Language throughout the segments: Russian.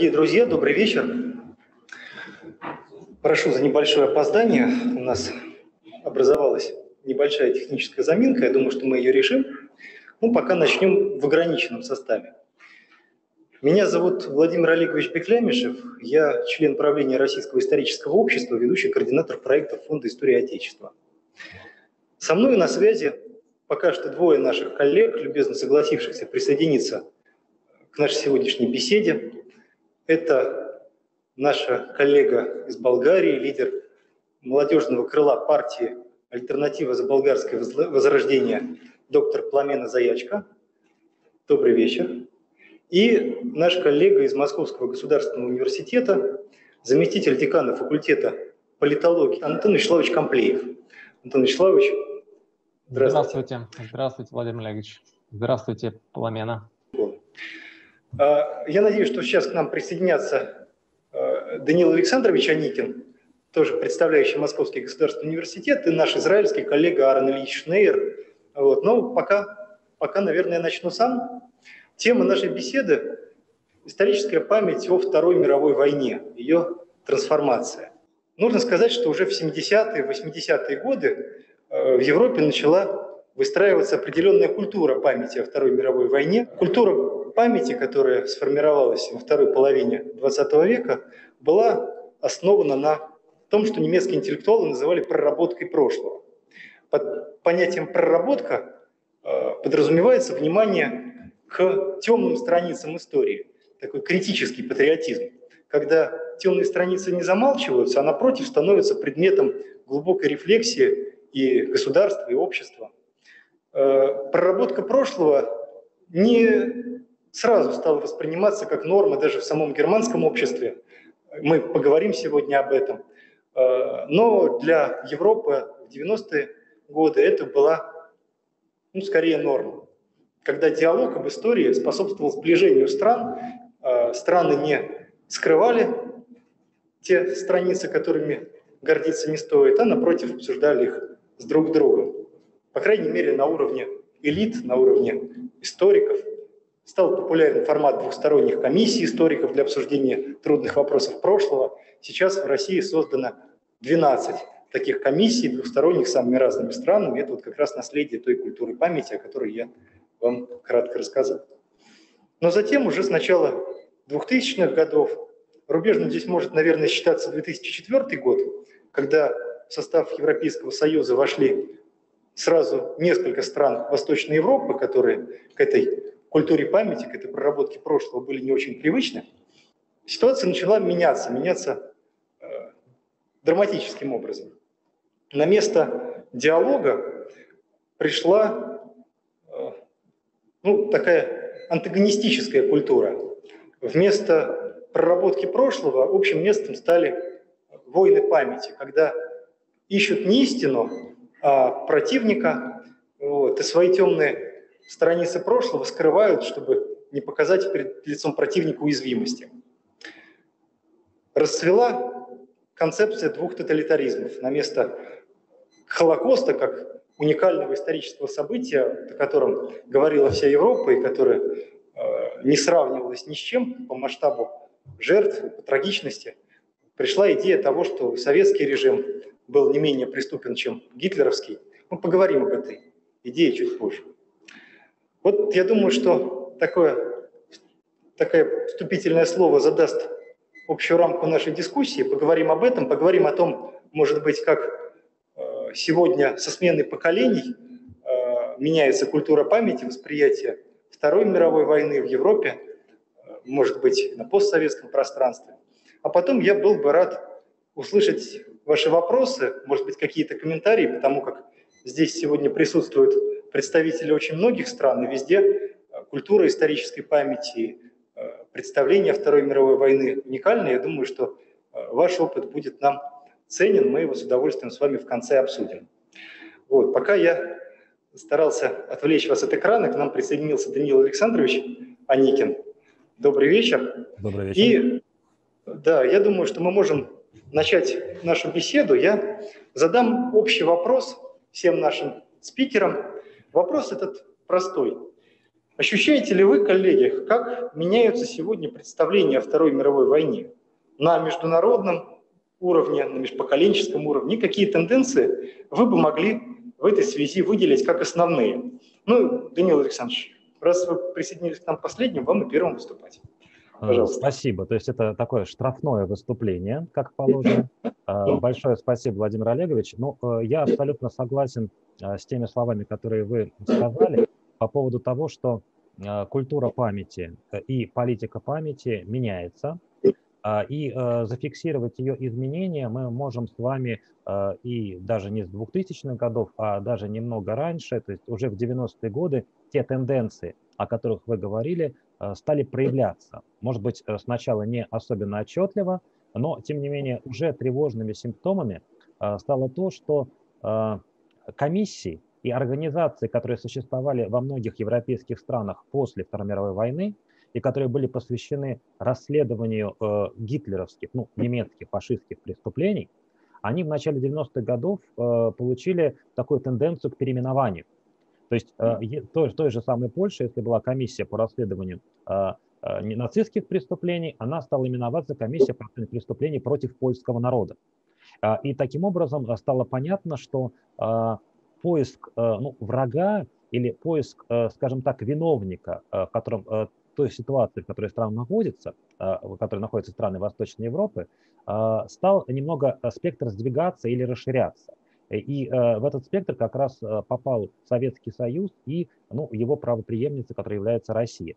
Дорогие друзья, добрый вечер. Прошу за небольшое опоздание. У нас образовалась небольшая техническая заминка. Я думаю, что мы ее решим. Ну, пока начнем в ограниченном составе. Меня зовут Владимир Олегович Беклямишев. Я член правления Российского исторического общества, ведущий координатор проекта Фонда истории Отечества. Со мной на связи пока что двое наших коллег, любезно согласившихся присоединиться к нашей сегодняшней беседе. Это наша коллега из Болгарии, лидер молодежного крыла партии «Альтернатива за болгарское возрождение» доктор Пламена Заячка. Добрый вечер. И наш коллега из Московского государственного университета, заместитель декана факультета политологии Антон Вячеславович Комплеев. Антон Вячеславович, здравствуйте. Здравствуйте, здравствуйте Владимир Олегович. Здравствуйте, Пламена. А, я надеюсь, что сейчас к нам присоединятся а, Данил Александрович Аникин, тоже представляющий Московский государственный университет, и наш израильский коллега Аарон Ильич Шнейер. Вот. Но пока, пока, наверное, начну сам. Тема нашей беседы – историческая память о Второй мировой войне, ее трансформация. Нужно сказать, что уже в 70-е, 80-е годы а, в Европе начала выстраиваться определенная культура памяти о Второй мировой войне. Культура памяти, которая сформировалась во второй половине XX века, была основана на том, что немецкие интеллектуалы называли проработкой прошлого. Под понятием «проработка» э, подразумевается внимание к темным страницам истории, такой критический патриотизм, когда темные страницы не замалчиваются, а напротив становятся предметом глубокой рефлексии и государства, и общества – Э, проработка прошлого не сразу стала восприниматься как норма даже в самом германском обществе. Мы поговорим сегодня об этом. Э, но для Европы в 90-е годы это была, ну, скорее норма. Когда диалог об истории способствовал сближению стран, э, страны не скрывали те страницы, которыми гордиться не стоит, а напротив обсуждали их с друг другом по крайней мере, на уровне элит, на уровне историков. Стал популярен формат двухсторонних комиссий историков для обсуждения трудных вопросов прошлого. Сейчас в России создано 12 таких комиссий двухсторонних с самыми разными странами. Это вот как раз наследие той культуры памяти, о которой я вам кратко рассказал. Но затем уже с начала 2000-х годов, рубежным здесь может, наверное, считаться 2004 год, когда в состав Европейского Союза вошли сразу несколько стран Восточной Европы, которые к этой культуре памяти, к этой проработке прошлого были не очень привычны, ситуация начала меняться, меняться э, драматическим образом. На место диалога пришла э, ну, такая антагонистическая культура. Вместо проработки прошлого общим местом стали войны памяти, когда ищут не истину, а, противника, вот, и свои темные страницы прошлого скрывают, чтобы не показать перед лицом противника уязвимости. Расцвела концепция двух тоталитаризмов. На место Холокоста, как уникального исторического события, о котором говорила вся Европа и которое э, не сравнивалось ни с чем по масштабу жертв, по трагичности, пришла идея того, что советский режим был не менее преступен, чем гитлеровский. Мы поговорим об этой идее чуть позже. Вот я думаю, что такое, такое вступительное слово задаст общую рамку нашей дискуссии. Поговорим об этом, поговорим о том, может быть, как э, сегодня со сменой поколений э, меняется культура памяти, восприятие Второй мировой войны в Европе, э, может быть, на постсоветском пространстве. А потом я был бы рад услышать ваши вопросы, может быть, какие-то комментарии, потому как здесь сегодня присутствуют представители очень многих стран, и везде э, культура исторической памяти, э, представление Второй мировой войны уникальны. Я думаю, что э, ваш опыт будет нам ценен, мы его с удовольствием с вами в конце обсудим. Вот, пока я старался отвлечь вас от экрана, к нам присоединился Даниил Александрович Аникин. Добрый вечер. Добрый вечер. И да, я думаю, что мы можем начать нашу беседу, я задам общий вопрос всем нашим спикерам. Вопрос этот простой. Ощущаете ли вы, коллеги, как меняются сегодня представления о Второй мировой войне на международном уровне, на межпоколенческом уровне? Какие тенденции вы бы могли в этой связи выделить как основные? Ну, Данил Александрович, раз вы присоединились к нам последним, вам и первым выступать. Э, Пожалуйста. Спасибо. То есть это такое штрафное выступление, как положено. Э, большое спасибо, Владимир Олегович. Ну, э, я абсолютно согласен с теми словами, которые вы сказали по поводу того, что культура памяти и политика памяти меняется. И зафиксировать ее изменения мы можем с вами и даже не с 2000-х годов, а даже немного раньше, то есть уже в 90-е годы, те тенденции, о которых вы говорили, Э, стали проявляться. Может быть, э, сначала не особенно отчетливо, но, тем не менее, уже тревожными симптомами э, стало то, что комиссии и организации, которые существовали во многих европейских странах после Второй мировой войны, и которые были посвящены расследованию гитлеровских, ну, немецких фашистских преступлений, они в начале 90-х годов получили такую тенденцию к переименованию. То есть э, той, той же самой Польши, если была комиссия по расследованию э, э, нацистских преступлений, она стала именоваться комиссия по преступлений против польского народа. И таким образом стало понятно, что поиск ну, врага или поиск, скажем так, виновника, в котором той ситуации, в которой страна находится, в которой находятся страны Восточной Европы, стал немного спектр сдвигаться или расширяться. И э, в этот спектр как раз э, попал Советский Союз и ну, его правоприемница, которая является Россия.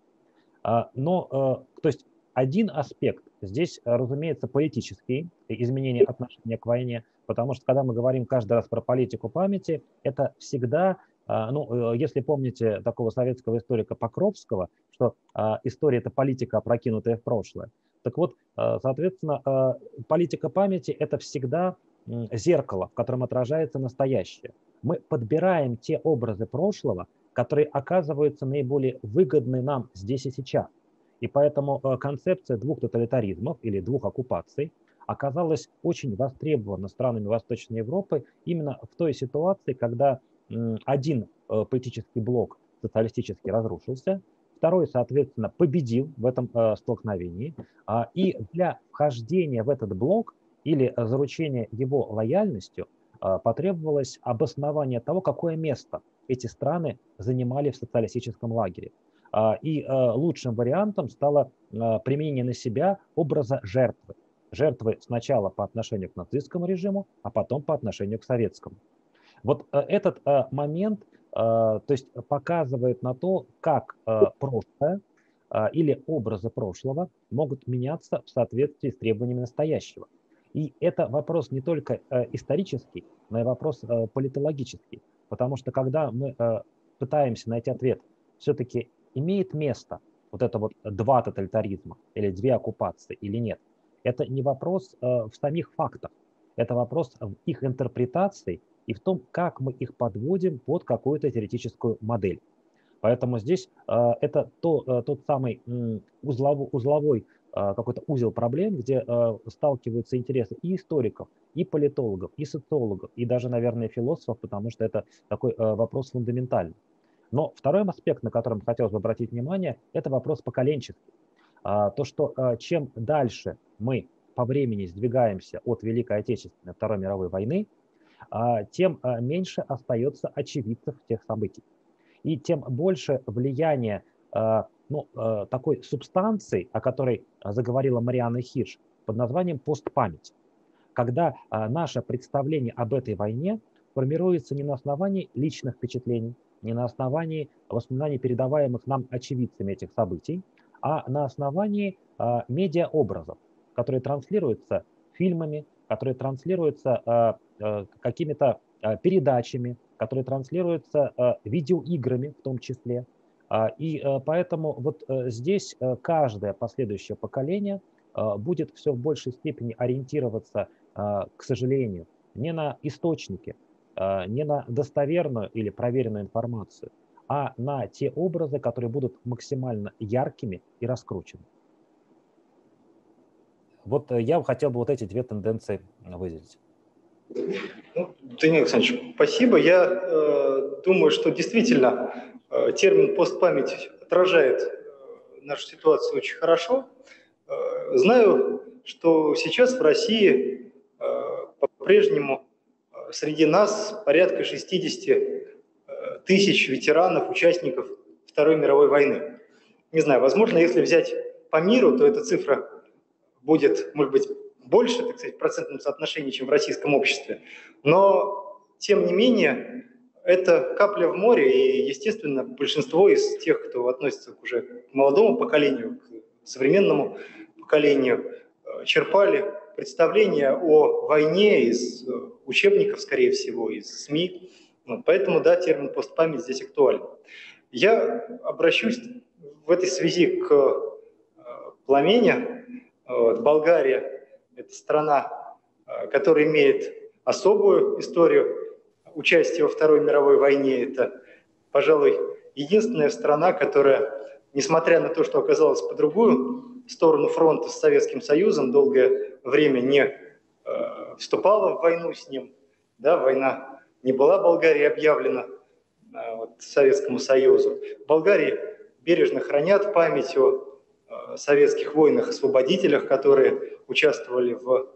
А, но, э, то есть один аспект здесь, разумеется, политический, изменение отношения к войне, потому что когда мы говорим каждый раз про политику памяти, это всегда, ну, если помните такого советского историка Покровского, что история – это политика, опрокинутая в прошлое, так вот, соответственно, политика памяти – это всегда зеркало, в котором отражается настоящее. Мы подбираем те образы прошлого, которые оказываются наиболее выгодны нам здесь и сейчас. И поэтому э, концепция двух тоталитаризмов или двух оккупаций оказалась очень востребована странами Восточной Европы именно в той ситуации, когда один э, политический блок социалистически разрушился, второй, соответственно, победил в этом э, столкновении. А, и для вхождения в этот блок или заручение его лояльностью потребовалось обоснование того, какое место эти страны занимали в социалистическом лагере. А, и а, лучшим вариантом стало применение на себя образа жертвы. Жертвы сначала по отношению к нацистскому режиму, а потом по отношению к советскому. Вот этот момент то есть показывает на то, как прошлое или образы прошлого могут меняться в соответствии с требованиями настоящего. И это вопрос не только исторический, но и вопрос политологический. Потому что когда мы пытаемся найти ответ, все-таки имеет место вот это вот два тоталитаризма или две оккупации или нет, это не вопрос в самих фактах, это вопрос в их интерпретации и в том, как мы их подводим под какую-то теоретическую модель. Поэтому здесь это то, тот самый узловой, узловой какой-то узел проблем, где сталкиваются интересы и историков, и политологов, и социологов, и даже, наверное, философов, потому что это такой вопрос фундаментальный. Но второй аспект, на котором хотелось бы обратить внимание, это вопрос поколенческий. То, что чем дальше мы по времени сдвигаемся от Великой Отечественной Второй мировой войны, тем меньше остается очевидцев тех событий. И тем больше влияние ну, такой субстанции, о которой заговорила Марианна Хирш, под названием постпамять. Когда наше представление об этой войне формируется не на основании личных впечатлений, не на основании воспоминаний, передаваемых нам очевидцами этих событий, а на основании э, медиаобразов, которые транслируются фильмами, которые транслируются какими-то передачами, которые транслируются видеоиграми в том числе, а, и поэтому вот э, здесь э, каждое последующее поколение будет все в большей степени ориентироваться, к сожалению, не на источники, не на достоверную или проверенную информацию, а на те образы, которые будут максимально яркими и раскручены. Вот я хотел бы вот эти две тенденции выделить. Ну, Данил Александрович, спасибо. Я э, думаю, что действительно Э, термин постпамять отражает нашу ситуацию очень хорошо. Знаю, что сейчас в России по-прежнему среди нас порядка 60 тысяч ветеранов, участников Второй мировой войны. Не знаю, возможно, если взять по миру, то эта цифра будет, может быть, больше, так сказать, в процентном соотношении, чем в российском обществе. Но, тем не менее, это капля в море, и, естественно, большинство из тех, кто относится уже к молодому поколению, к современному поколению, э, черпали представления о войне из э, учебников, скорее всего, из СМИ. Вот, поэтому, да, термин постпамять здесь актуален. Я обращусь в этой связи к э, пламени. Вот, Болгария – это страна, которая имеет особую историю участие во Второй мировой войне. Это, пожалуй, единственная страна, которая, несмотря на то, что оказалась по другую сторону фронта с Советским Союзом, долгое время не э, вступала в войну с ним. Да, война не была Болгарии объявлена э, вот, Советскому Союзу. В Болгарии бережно хранят память о э, советских войнах-освободителях, которые участвовали в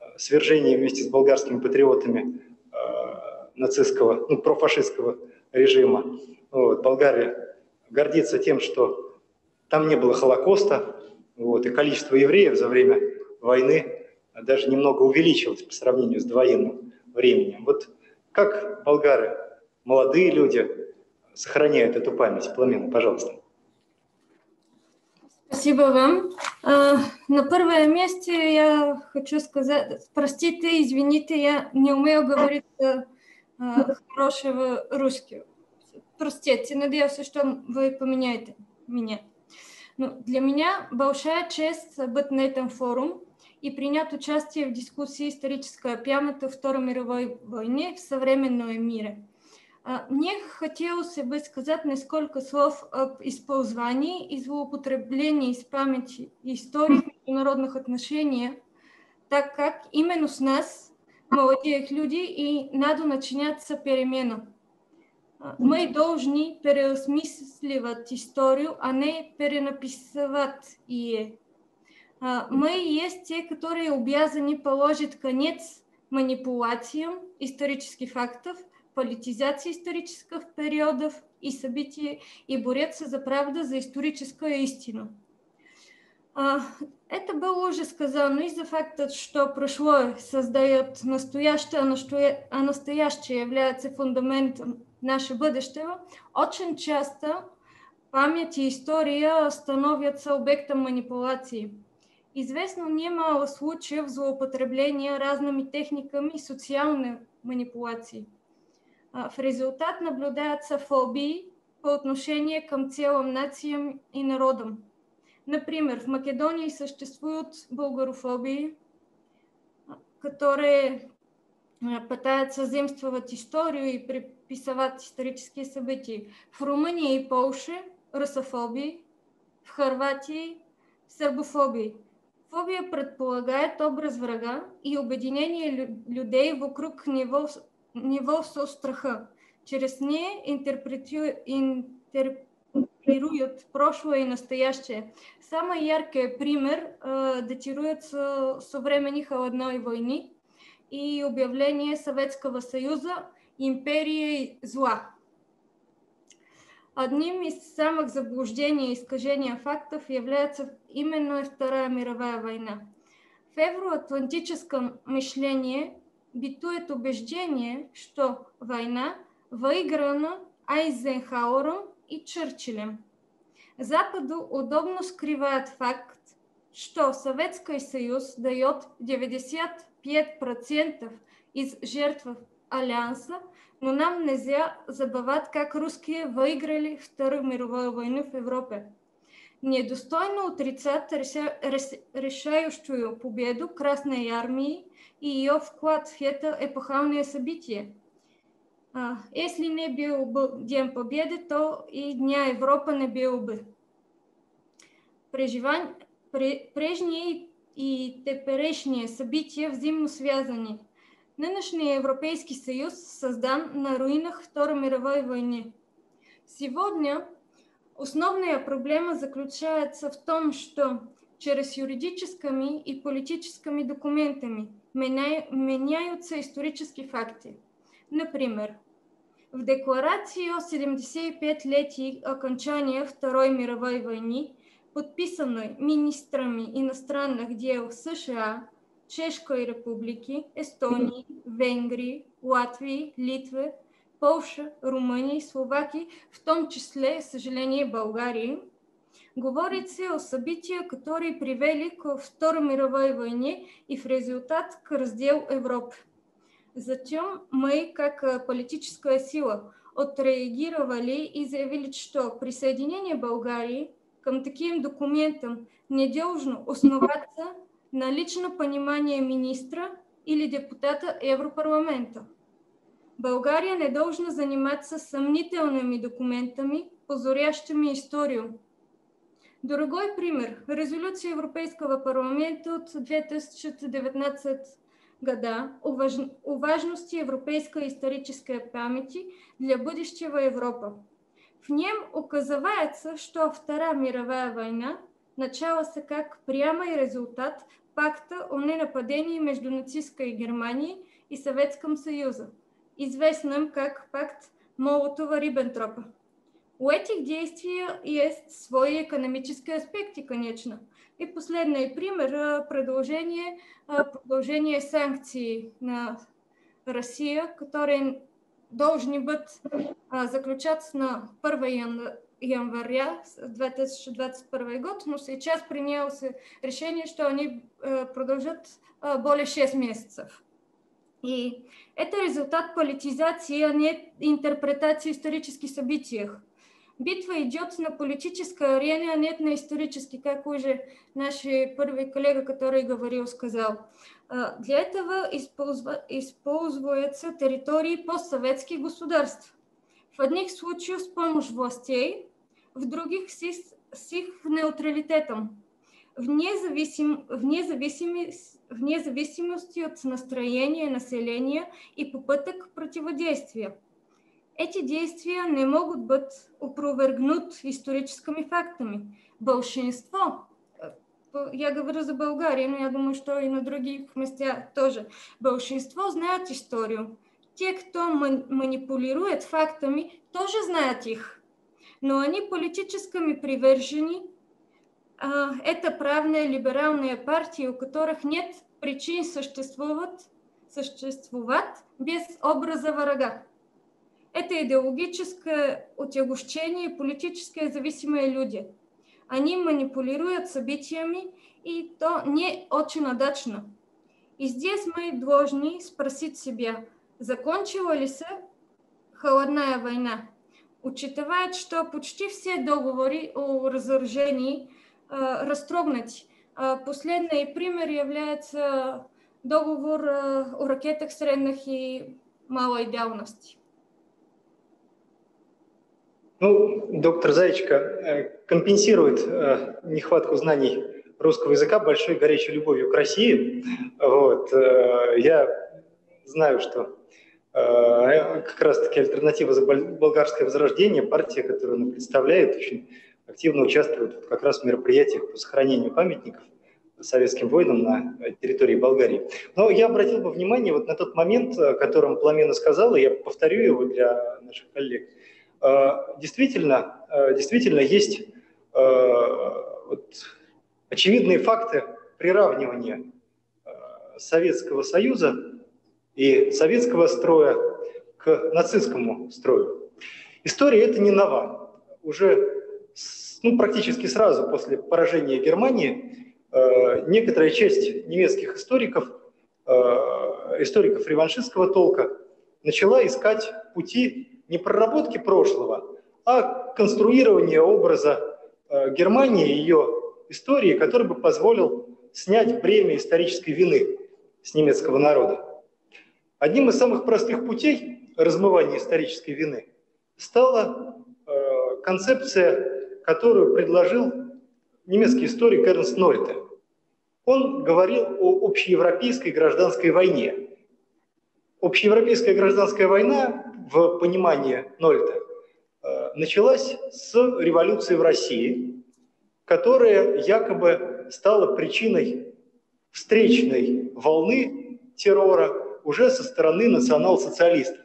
э, свержении вместе с болгарскими патриотами нацистского, ну, профашистского режима. Вот, Болгария гордится тем, что там не было Холокоста, вот, и количество евреев за время войны даже немного увеличилось по сравнению с довоенным временем. Вот как болгары, молодые люди, сохраняют эту память? Пламена, пожалуйста. Спасибо вам. А, на первое месте я хочу сказать, простите, извините, я не умею говорить хорошего русского. Простите, надеюсь, что вы поменяете меня. Ну, для меня большая честь быть на этом форуме и принять участие в дискуссии исторической памяти Второй мировой войны в современном мире. Мне хотелось бы сказать несколько слов об использовании и злоупотреблении с памяти истории международных отношений, так как именно с нас молодых людей и надо начинаться перемену. Мы должны переосмысливать историю, а не перенаписывать ее. Мы есть те, которые обязаны положить конец манипуляциям исторических фактов, политизации исторических периодов и событий и бороться за правду, за историческую истину. Это было уже сказано из-за факта, что прошлое создает настоящее, а настоящее является фундаментом нашего будущего. Очень часто память и история становятся объектом манипуляции. Известно немало случаев злоупотребления разными техниками социальной манипуляции. В результат наблюдаются фобии по отношению к целым нациям и народам. Например, в Македонии существуют болгарофобии, которые пытаются заимствовать историю и приписывать исторические события. В Румынии и Польше русофобии, в Хорватии сербофобии. Фобия предполагает образ врага и объединение людей вокруг него, него со страха. Через нея интерпретируют прошлое и настоящее. Самый яркий пример э, датируется со времени Холодной войны и объявления Советского Союза империей зла. Одним из самых заблуждений и искажения фактов является именно Вторая мировая война. В евроатлантическом мышлении битует убеждение, что война выиграна Айзенхауэром и Черчиллем. Западу удобно скрывает факт, что Советский Союз дает 95% из жертв Альянса, но нам нельзя забывать, как русские выиграли Вторую мировую войну в Европе. Недостойно отрицать решающую победу Красной Армии и ее вклад в это эпохальное событие – если не был бы День Победы, то и Дня Европы не был бы. Преживань, прежние и теперешние события взаимосвязаны. Нынешний Европейский Союз создан на руинах Второй мировой войны. Сегодня Основная проблема заключается в том, что через юридическими и политическими документами меняются исторические факты. Например, в декларации о 75-летии окончания Второй мировой войны, подписанной министрами иностранных дел США, Чешской Республики, Эстонии, Венгрии, Латвии, Литвы, Польши, Румъния, Словакии, в том числе, съжаление, България, говорит се о събития, которые привели к Второй мировой войне и в результат к раздел Европы. Затем мы, как политическая сила, отреагировали и заявили, что присоединение Болгарии к таким документам не должно основаться на личном понимании министра или депутата Европарламента. България не должна заниматься сомнительными документами, позорящими историю. Другой пример – резолюция Европейского парламента от 2019 года о, важ... о важности европейской исторической памяти для будущего Европы. В нем указывается, что Вторая мировая война началась как прямой результат пакта о ненападении между нацистской Германией и Советским Союзом, известным как пакт Молотова-Риббентропа. У этих действий есть свои экономические аспекты, конечно. И последний пример – продолжение, продолжение санкций на Россию, которые должны быть заключаться на 1 января 2021 год, но сейчас принялось решение, что они продолжат более 6 месяцев. И это результат политизации, а не интерпретации исторических событий. Битва идет на политической арене, а не на исторической, как уже наш первый коллега, который говорил, сказал. Для этого используются территории постсоветских государств. В одних случаях с помощью властей, в других с их нейтралитетом. Вне, зависим, вне, зависимости, вне зависимости от настроения населения и попыток противодействия. Эти действия не могут быть опровергнуты историческими фактами. Большинство, я говорю за Болгарию, но я думаю, что и на других местах тоже, большинство знают историю. Те, кто манипулирует фактами, тоже знают их. Но они политическими привержены. Это правные либеральные партии, у которых нет причин существовать, существовать без образа врага. Это идеологическое утягущение, политические зависимые люди. Они манипулируют событиями, и то не очень удачно. И здесь мы должны спросить себя, закончила ли се холодная война, учитывая, что почти все договоры о разоружении э, растрогнуты. Э, последний пример является договор э, о ракетах средних и малой давности. Ну, доктор Зайчика э, компенсирует э, нехватку знаний русского языка большой горячей любовью к России. Вот. Э, я знаю, что как раз-таки альтернатива за болгарское возрождение, партия, которую он представляет, очень активно участвует как раз в мероприятиях по сохранению памятников советским воинам на территории Болгарии. Но я обратил бы внимание вот на тот момент, о котором Пламена сказала, я повторю его для наших коллег – действительно, э, действительно есть э, вот, очевидные факты приравнивания Советского Союза и советского строя к нацистскому строю. История это не нова. Уже ну, практически сразу после поражения Германии некоторая часть немецких историков, историков реваншистского толка, начала искать пути не проработки прошлого, а конструирование образа э, Германии и ее истории, который бы позволил снять бремя исторической вины с немецкого народа. Одним из самых простых путей размывания исторической вины стала э, концепция, которую предложил немецкий историк Эрнст Нольте. Он говорил о общеевропейской гражданской войне. Общеевропейская гражданская война в понимании Нольта э, началась с революции в России, которая якобы стала причиной встречной волны террора уже со стороны национал-социалистов.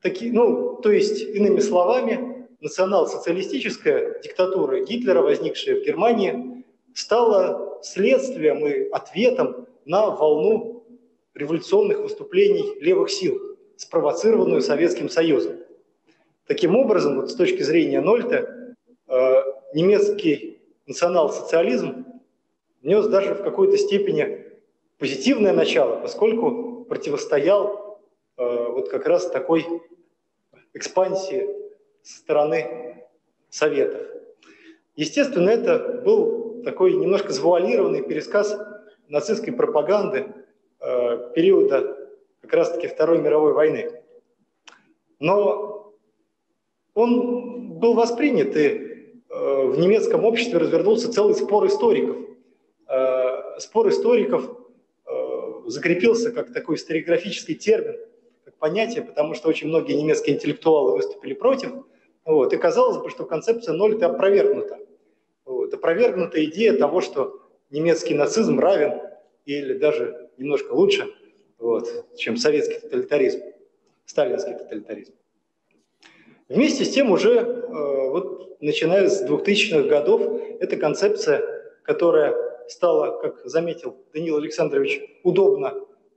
Такие, ну, то есть, иными словами, национал-социалистическая диктатура Гитлера, возникшая в Германии, стала следствием и ответом на волну революционных выступлений левых сил, спровоцированную Советским Союзом. Таким образом, вот с точки зрения Нольта, э, немецкий национал-социализм внес даже в какой-то степени позитивное начало, поскольку противостоял э, вот как раз такой экспансии со стороны Советов. Естественно, это был такой немножко завуалированный пересказ нацистской пропаганды периода как раз-таки Второй мировой войны. Но он был воспринят, и э, в немецком обществе развернулся целый спор историков. Э, спор историков э, закрепился как такой историографический термин, как понятие, потому что очень многие немецкие интеллектуалы выступили против. Вот, и казалось бы, что концепция ноль это опровергнута. Вот, опровергнута идея того, что немецкий нацизм равен или даже немножко лучше – вот, чем советский тоталитаризм, сталинский тоталитаризм. Вместе с тем уже, э, вот, начиная с 2000-х годов, эта концепция, которая стала, как заметил Данил Александрович, удобна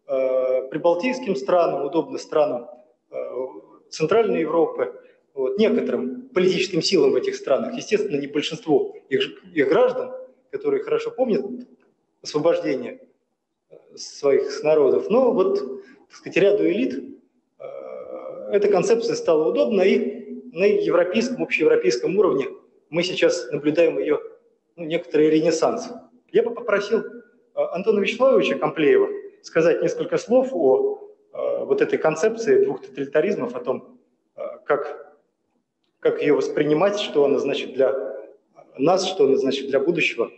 э, прибалтийским странам, удобна странам э, Центральной Европы, вот, некоторым политическим силам в этих странах, естественно, не большинству их, их граждан, которые хорошо помнят освобождение своих народов. Но вот, так сказать, ряду элит э, эта концепция стала удобна, и на европейском, общеевропейском уровне мы сейчас наблюдаем ее ну, некоторый ренессанс. Я бы попросил э, Антона Вячеславовича Комплеева сказать несколько слов о э, вот этой концепции двух тоталитаризмов, о том, как, как ее воспринимать, что она значит для нас, что она значит для будущего.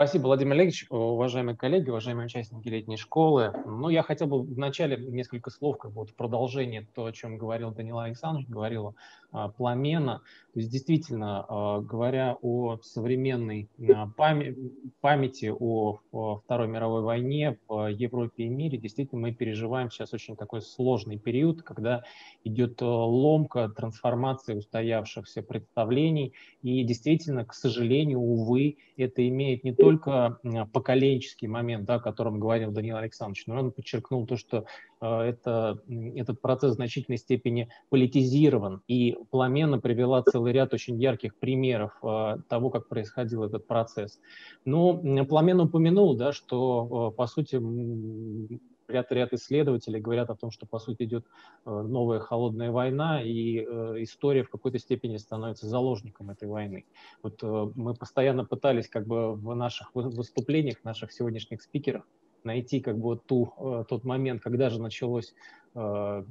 Спасибо, Владимир Олегович, уважаемые коллеги, уважаемые участники летней школы. Ну, я хотел бы вначале несколько слов, как бы вот продолжение то, о чем говорил Данил Александрович, говорил а, Пламена. То есть действительно, а, говоря о современной а, памяти о Второй мировой войне в Европе и мире, действительно мы переживаем сейчас очень такой сложный период, когда идет ломка, трансформация устоявшихся представлений. И действительно, к сожалению, увы, это имеет не только поколенческий момент, да, о котором говорил Данил Александрович, но он подчеркнул то, что это, этот процесс в значительной степени политизирован. И Пламена привела целый ряд очень ярких примеров э, того, как происходил этот процесс. Но Пламен упомянул, да, что, э, по сути, ряд, ряд исследователей говорят о том, что, по сути, идет новая холодная война, и история в какой-то степени становится заложником этой войны. Вот мы постоянно пытались как бы в наших выступлениях, наших сегодняшних спикерах найти как бы ту, тот момент, когда же началось Э,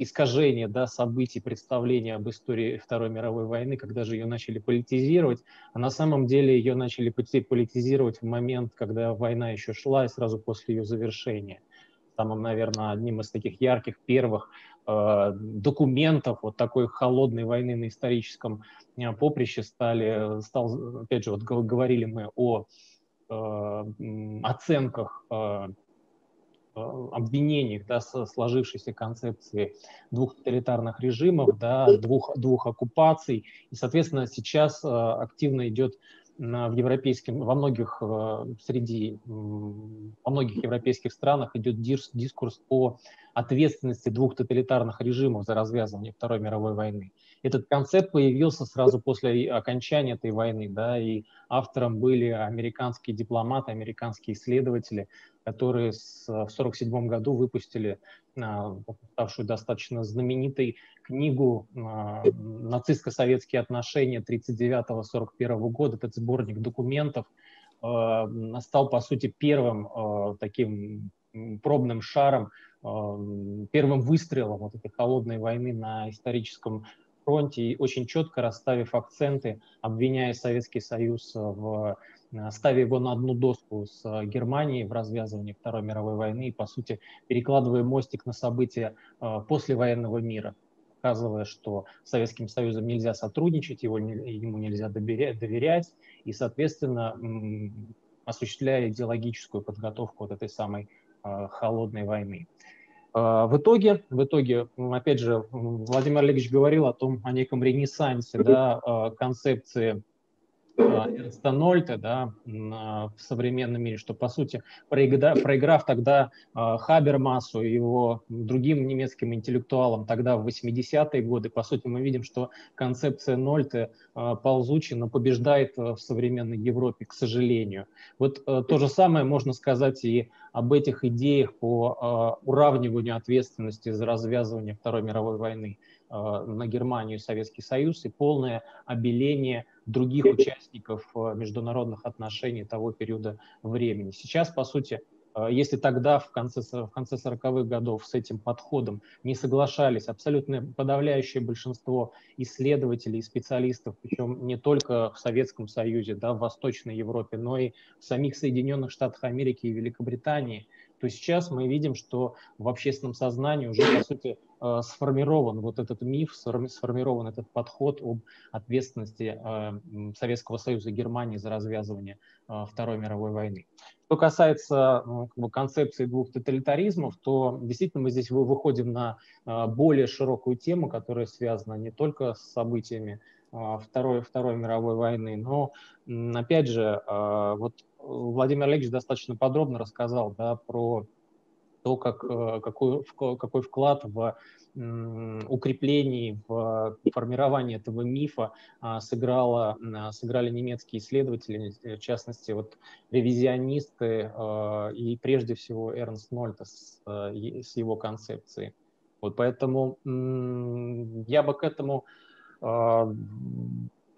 искажение да, событий, представления об истории Второй мировой войны, когда же ее начали политизировать, а на самом деле ее начали политизировать в момент, когда война еще шла и сразу после ее завершения. Самым, наверное, одним из таких ярких первых э, документов вот такой холодной войны на историческом э, поприще стали, стал, опять же, вот говорили мы о э, оценках э, Э, обвинениях да, сложившейся концепции двух тоталитарных режимов, да, двух, двух оккупаций. И, соответственно, сейчас э, активно идет в европейском, во многих э, среди, во многих европейских странах идет дискурс о ответственности двух тоталитарных режимов за развязывание Второй мировой войны. Этот концепт появился сразу после окончания этой войны, да, и автором были американские дипломаты, американские исследователи, которые в 1947 году выпустили а, ставшую достаточно знаменитой книгу а, «Нацистско-советские отношения 1939-1941 года». Этот сборник документов а, стал, по сути, первым таким пробным шаром, первым выстрелом вот этой холодной войны на историческом фронте и очень четко расставив акценты, обвиняя Советский Союз в ставя его на одну доску с Германией в развязывании Второй мировой войны и, по сути, перекладывая мостик на события послевоенного мира, показывая, что Советским Союзом нельзя сотрудничать, его, ему нельзя доверять, и, соответственно, осуществляя идеологическую подготовку вот этой самой холодной войны. А, в итоге, в итоге, опять же, Владимир Олегович говорил о том, о неком ренессансе да, а, концепции Эрнста Нольта да, в современном мире, что, по сути, проиграв, проиграв тогда Хабермасу и его другим немецким интеллектуалам тогда в 80-е годы, по сути, мы видим, что концепция Нольта ползуча, но побеждает в современной Европе, к сожалению. Вот то же самое можно сказать и об этих идеях по уравниванию ответственности за развязывание Второй мировой войны на Германию и Советский Союз и полное обеление других участников э, международных отношений того периода времени. Сейчас, по сути, э, если тогда, в конце, в конце 40-х годов, с этим подходом не соглашались абсолютно подавляющее большинство исследователей и специалистов, причем не только в Советском Союзе, да, в Восточной Европе, но и в самих Соединенных Штатах Америки и Великобритании, то сейчас мы видим, что в общественном сознании уже, по сути, э, сформирован вот этот миф, сформирован этот подход об ответственности э, Советского Союза и Германии за развязывание э, Второй мировой войны. Что касается ну, как бы, концепции двух тоталитаризмов, то действительно мы здесь выходим на более широкую тему, которая связана не только с событиями Второй, Второй мировой войны, но, опять же, вот Владимир Олегович достаточно подробно рассказал да, про то, как, э, какой, какой вклад в укреплении, в формировании этого мифа а, сыграло, а, сыграли немецкие исследователи, в частности, вот, ревизионисты а, и прежде всего Эрнст Нольта с, с его концепцией. Вот поэтому я бы к этому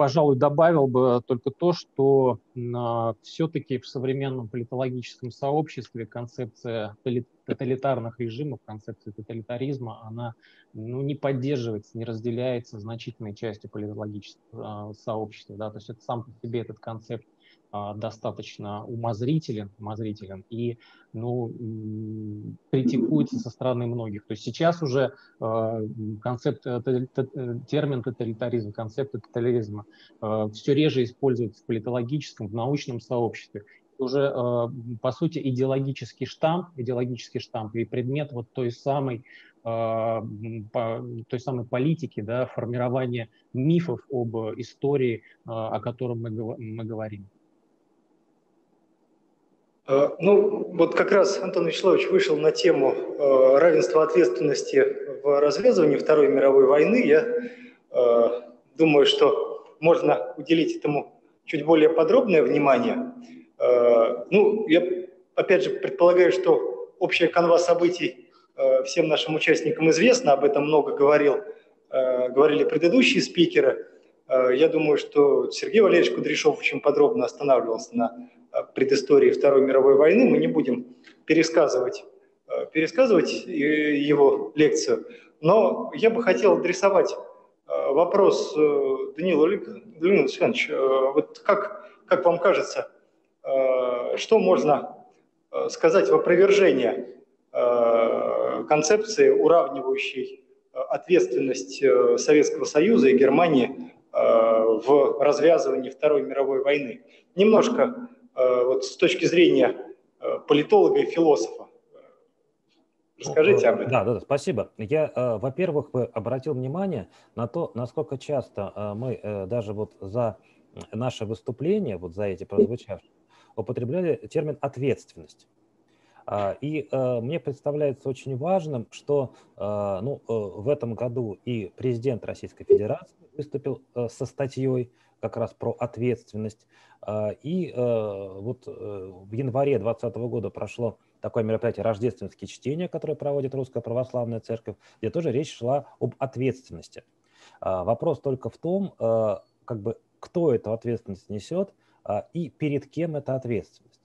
пожалуй, добавил бы только то, что а, все-таки в современном политологическом сообществе концепция тоталитарных режимов, концепция тоталитаризма, она ну, не поддерживается, не разделяется значительной частью политологического а, сообщества. Да? То есть это сам по себе этот концепт а, достаточно умозрителен, умозрителен и ну, критикуется со стороны многих. То есть сейчас уже а, концепт, э, термин тоталитаризм, концепт тоталитаризма а, все реже используется в политологическом, в научном сообществе. Уже, по сути, идеологический штамп, идеологический штамп и предмет вот той самой той самой политики, да, формирования мифов об истории, о котором мы, мы говорим. Э, ну, вот как раз Антон Вячеславович вышел на тему э, равенства ответственности в развязывании Второй мировой войны. Я э, думаю, что можно уделить этому чуть более подробное внимание. Ну, я опять же предполагаю, что общая канва событий всем нашим участникам известна, об этом много говорил, говорили предыдущие спикеры. Я думаю, что Сергей Валерьевич Кудряшов очень подробно останавливался на предыстории Второй мировой войны, мы не будем пересказывать, э, пересказывать его лекцию, но я бы хотел адресовать э, вопрос э, Данилу Леонидовичу Вот как, как вам кажется, что можно сказать в опровержение концепции, уравнивающей ответственность Советского Союза и Германии в развязывании Второй мировой войны? Немножко Э, вот с точки зрения э, политолога и философа. Расскажите об этом. Да, да, да, спасибо. Я, э, во-первых, обратил внимание на то, насколько часто мы даже вот за наше выступление, вот за эти прозвучавшие, употребляли термин «ответственность». А, и мне представляется очень важным, что ну, в этом году и президент Российской Федерации выступил со статьей как раз про ответственность. А, и э, вот э, в январе 2020 года прошло такое мероприятие «Рождественские чтения», которое проводит Русская Православная Церковь, где тоже речь шла об ответственности. А, вопрос только в том, э, как бы, кто эту ответственность несет а, и перед кем эта ответственность.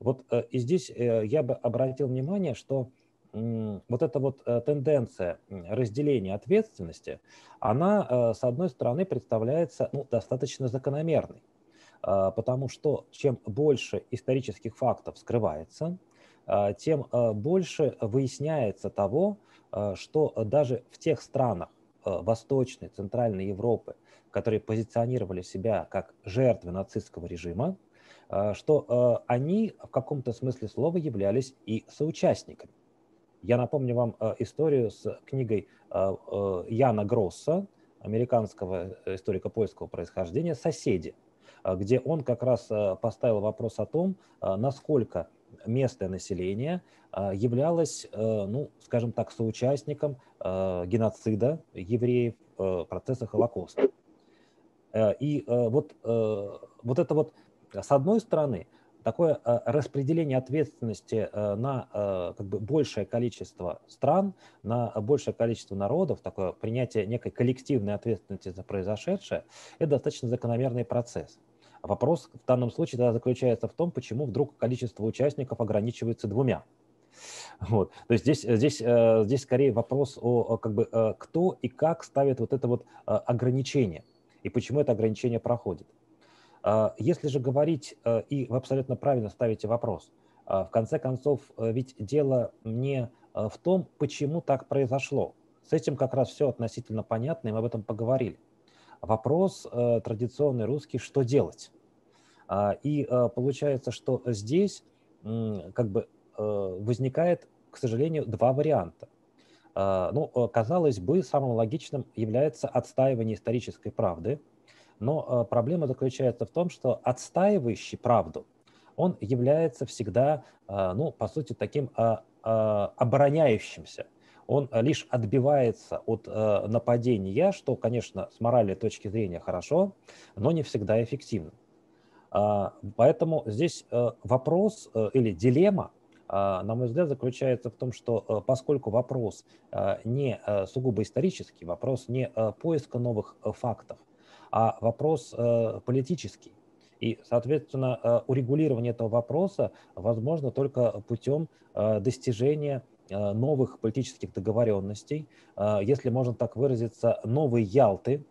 Вот и здесь я бы обратил внимание, что вот эта вот э, тенденция разделения ответственности, она, э, с одной стороны, представляется ну, достаточно закономерной. потому что чем больше исторических фактов скрывается, тем больше выясняется того, что даже в тех странах Восточной, Центральной Европы, которые позиционировали себя как жертвы нацистского режима, что они в каком-то смысле слова являлись и соучастниками. Я напомню вам историю с книгой Яна Гросса, американского историка польского происхождения, «Соседи», где он как раз поставил вопрос о том, насколько местное население являлось, ну, скажем так, соучастником геноцида евреев в процессе Холокоста. И вот, вот это вот, с одной стороны, такое э, распределение ответственности э, на э, как бы большее количество стран, на большее количество народов, такое принятие некой коллективной ответственности за произошедшее, это достаточно закономерный процесс. Вопрос в данном случае тогда заключается в том, почему вдруг количество участников ограничивается двумя. Вот. То есть здесь, здесь, здесь скорее вопрос о, как бы, кто и как ставит вот это вот ограничение, и почему это ограничение проходит. А, если же говорить, э, и вы абсолютно правильно ставите вопрос, а, в конце концов, э, ведь дело не э, в том, почему так произошло. С этим как раз все относительно понятно, и мы об этом поговорили. Вопрос традиционный русский, что делать? А, и получается, что здесь как бы возникает, к сожалению, два варианта. Ну, казалось бы, самым логичным является отстаивание исторической правды – но э, проблема заключается в том, что отстаивающий правду, он является всегда, э, ну, по сути, таким э, обороняющимся. Он лишь отбивается от нападения, что, конечно, с моральной точки зрения хорошо, но не всегда эффективно. Поэтому здесь вопрос или дилемма, на мой взгляд, заключается в том, что поскольку вопрос не сугубо исторический, вопрос не поиска новых фактов, а вопрос э, политический. И, соответственно, э, урегулирование этого вопроса возможно только путем э, достижения новых политических договоренностей, если можно так выразиться, новой Ялты,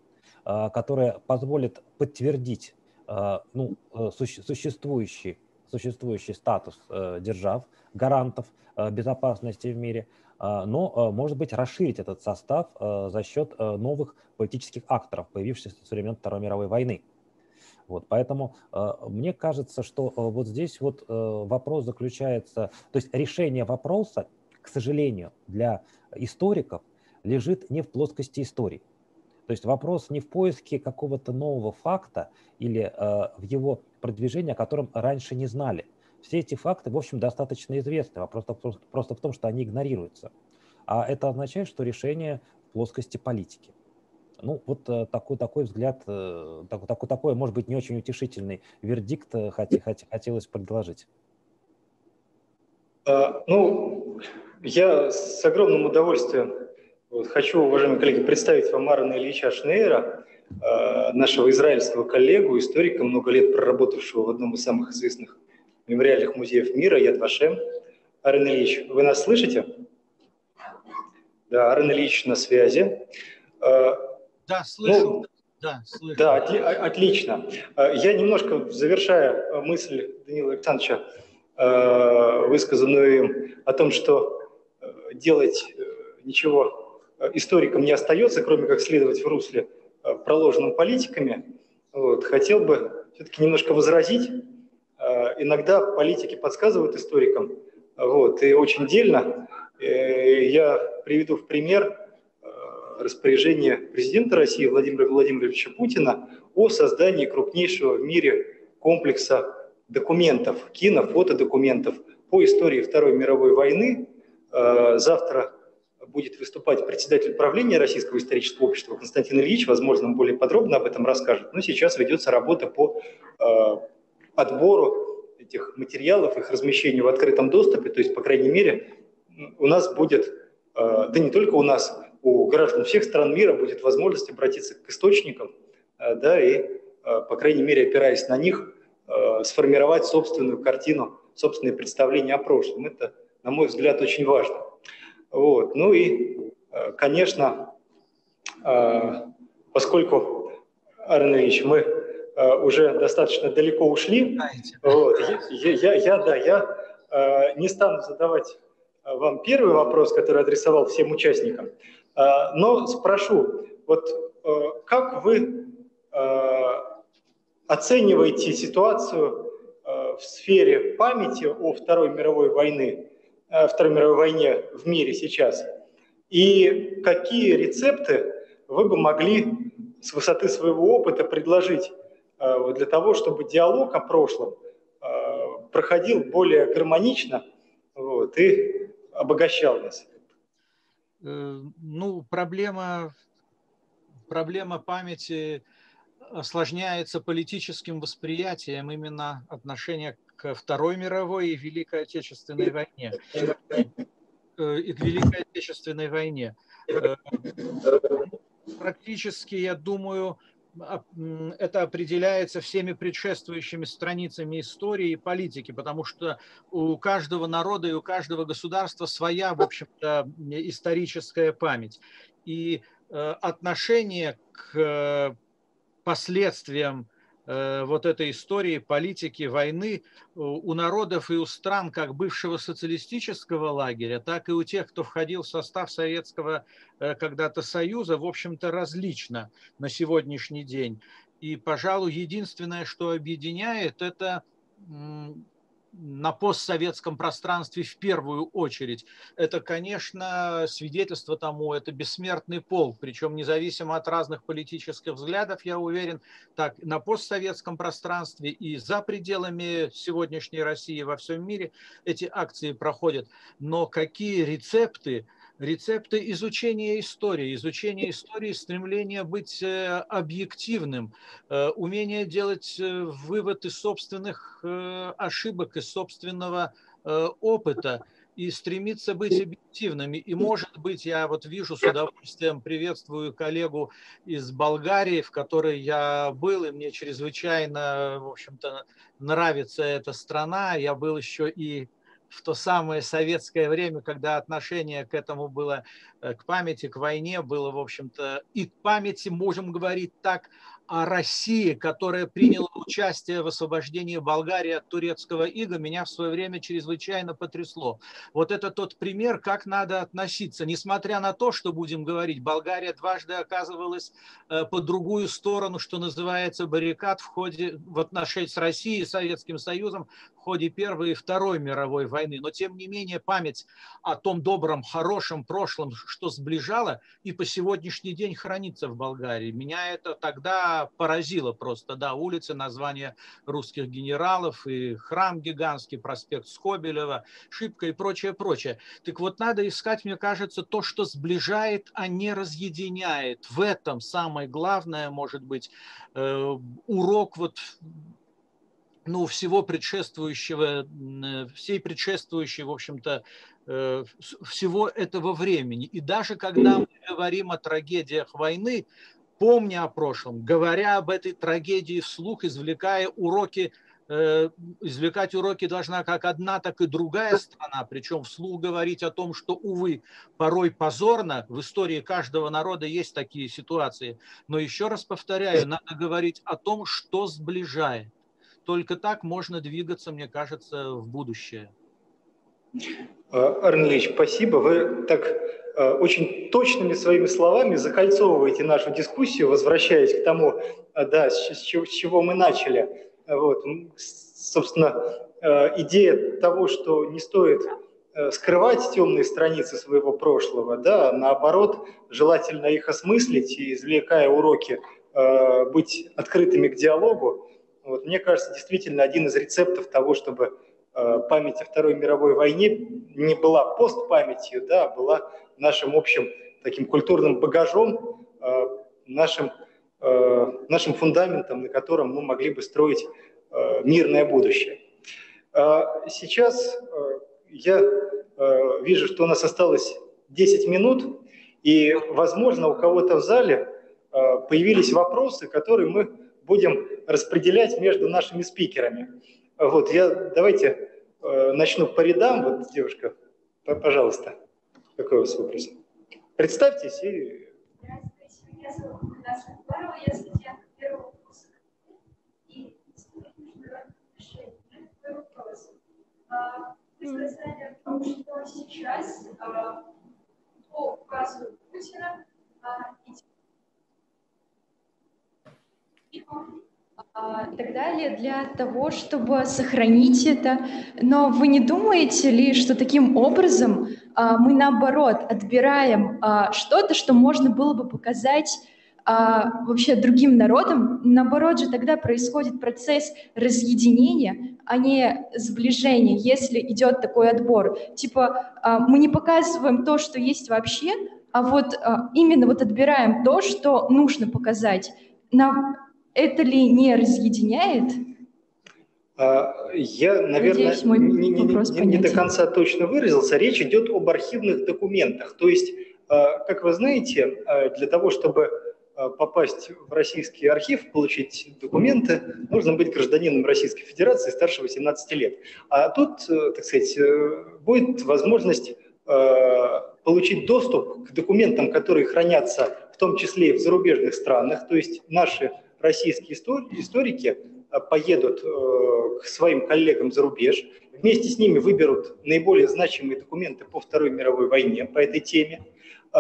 которая позволит подтвердить ну, существующий, существующий статус держав, гарантов безопасности в мире – но, а, может быть, расширить этот состав а, за счет новых политических акторов, появившихся со времен Второй мировой войны. Вот, поэтому мне кажется, что вот здесь вот вопрос заключается, то есть решение вопроса, к сожалению, для историков лежит не в плоскости истории. То есть вопрос не в поиске какого-то нового факта или в его продвижении, о котором раньше не знали – все эти факты, в общем, достаточно известны, вопрос просто в том, что они игнорируются. А это означает, что решение в плоскости политики. Ну, вот э, такой, такой взгляд, э, такой, такой, может быть, не очень утешительный вердикт э, хот, хот, хотелось предложить. А, ну, я с огромным удовольствием вот, хочу, уважаемые коллеги, представить вам Арна Ильича Шнейра, нашего израильского коллегу, историка, много лет проработавшего в одном из самых известных мемориальных музеев мира, Яд Вашем. Арен Ильич, вы нас слышите? Да, Арен Ильич на связи. А, да, слышу. Ну, да, слышу. Да, отли, отлично. А, я немножко, завершая мысль Данила Александровича, высказанную им о том, что делать э, ничего историкам не остается, кроме как следовать в русле, проложенном политиками, вот, хотел бы все-таки немножко возразить Э, иногда политики подсказывают историкам, вот, и очень дельно. Э, я приведу в пример э, распоряжение президента России Владимира Владимировича Путина о создании крупнейшего в мире комплекса документов, кино, фотодокументов по истории Второй мировой войны. Завтра будет выступать председатель правления Российского исторического общества Константин Ильич, возможно, он более подробно об этом расскажет. Но сейчас ведется работа по отбору этих материалов, их размещению в открытом доступе, то есть, по крайней мере, у нас будет, э, да не только у нас, у граждан всех стран мира будет возможность обратиться к источникам, э, да, и, э, по крайней мере, опираясь на них, сформировать собственную картину, собственное представление о прошлом. Это, на мой взгляд, очень важно. Вот. Ну и, конечно, поскольку, Арен Ильич, мы уже достаточно далеко ушли. Вот. Я, я, я, да, я не стану задавать вам первый вопрос, который адресовал всем участникам, но спрошу, вот как вы оцениваете ситуацию в сфере памяти о Второй мировой войны, Второй мировой войне в мире сейчас? И какие рецепты вы бы могли с высоты своего опыта предложить э, для того, чтобы диалог о прошлом э, проходил более гармонично вот, и обогащал нас? Э, ну, проблема, проблема памяти осложняется политическим восприятием именно отношения к Второй мировой и Великой Отечественной войне и к Великой Отечественной войне практически, я думаю, это определяется всеми предшествующими страницами истории и политики, потому что у каждого народа и у каждого государства своя, в общем-то, историческая память. И э, отношение к э, последствиям вот этой истории политики войны у народов и у стран как бывшего социалистического лагеря, так и у тех, кто входил в состав Советского э, когда-то Союза, в общем-то, различно на сегодняшний день. И, пожалуй, единственное, что объединяет, это на постсоветском пространстве в первую очередь. Это, конечно, свидетельство тому, это бессмертный пол, причем независимо от разных политических взглядов, я уверен, так на постсоветском пространстве и за пределами сегодняшней России во всем мире эти акции проходят. Но какие рецепты, рецепты изучения истории, изучения истории, стремление быть э, объективным, э, умение делать э, вывод из собственных ошибок, из собственного опыта и стремиться быть объективными. И, может быть, я вот вижу с удовольствием, приветствую коллегу из Болгарии, в которой я был, и мне чрезвычайно, в общем-то, нравится эта страна. Я был еще и в то самое советское время, когда отношение к этому было, э, к памяти, к войне было, в общем-то, и к памяти, можем говорить так, о России, которая приняла участие в освобождении Болгарии от турецкого ига, меня в свое время чрезвычайно потрясло. Вот это тот пример, как надо относиться. Несмотря на то, что будем говорить, Болгария дважды оказывалась э, по другую сторону, что называется, баррикад в ходе в отношении с Россией и Советским Союзом в ходе Первой и Второй мировой войны. Но тем не менее память о том добром, хорошем прошлом, что сближало, и по сегодняшний день хранится в Болгарии. Меня это тогда поразило просто, да, улицы, названия русских генералов и храм гигантский, проспект Скобелева, Шибка и прочее, прочее. Так вот, надо искать, мне кажется, то, что сближает, а не разъединяет. В этом самое главное, может быть, э, урок вот ну, всего предшествующего, всей предшествующей, в общем-то, э, всего этого времени. И даже когда мы говорим о трагедиях войны, помня о прошлом, говоря об этой трагедии вслух, извлекая уроки, э, извлекать уроки должна как одна, так и другая страна, причем вслух говорить о том, что, увы, порой позорно, в истории каждого народа есть такие ситуации, но еще раз повторяю, надо говорить о том, что сближает. Только так можно двигаться, мне кажется, в будущее. Арн Ильич, спасибо. Вы так Э, очень точными своими словами закольцовываете нашу дискуссию, возвращаясь к тому, э, да, с чего, мы начали. Вот. Собственно, э, идея того, что не стоит скрывать темные страницы своего прошлого, да, наоборот, желательно их осмыслить и, извлекая уроки, быть открытыми к диалогу. Вот, мне кажется, действительно один из рецептов того, чтобы память о Второй мировой войне не была постпамятью, да, а была нашим общим таким культурным багажом, э, нашим, э, нашим фундаментом, на котором мы могли бы строить э, мирное будущее. Сейчас я вижу, что у нас осталось 10 минут, и, возможно, у кого-то в зале появились вопросы, которые мы будем распределять между нашими спикерами. Вот, я, давайте э, начну по рядам. Вот, девушка, пожалуйста, какой у вас вопрос? Представьтесь и... Здравствуйте, меня зовут Наташа Барова, я студентка первого курса. И студент международных отношений. Мой вопрос. А, вы сказали сейчас а, по Путина и так далее для того, чтобы сохранить это. Но вы не думаете ли, что таким образом а, мы наоборот отбираем а, что-то, что можно было бы показать а, вообще другим народам? Наоборот же тогда происходит процесс разъединения, а не сближения, если идет такой отбор. Типа мы не показываем то, что есть вообще, а вот именно вот отбираем то, что нужно показать. Нам это ли не разъединяет? А, я, наверное, Надеюсь, мой не, не, не, не до конца точно выразился. Речь идет об архивных документах. То есть, а, как вы знаете, а, для того, чтобы попасть в российский архив, получить документы, нужно быть гражданином Российской Федерации старше 18 лет. А тут, э, так сказать, э, будет возможность получить доступ к документам, которые хранятся в том числе и в зарубежных странах, то есть наши российские историки э, поедут э, к своим коллегам за рубеж, вместе с ними выберут наиболее значимые документы по Второй мировой войне по этой теме, э,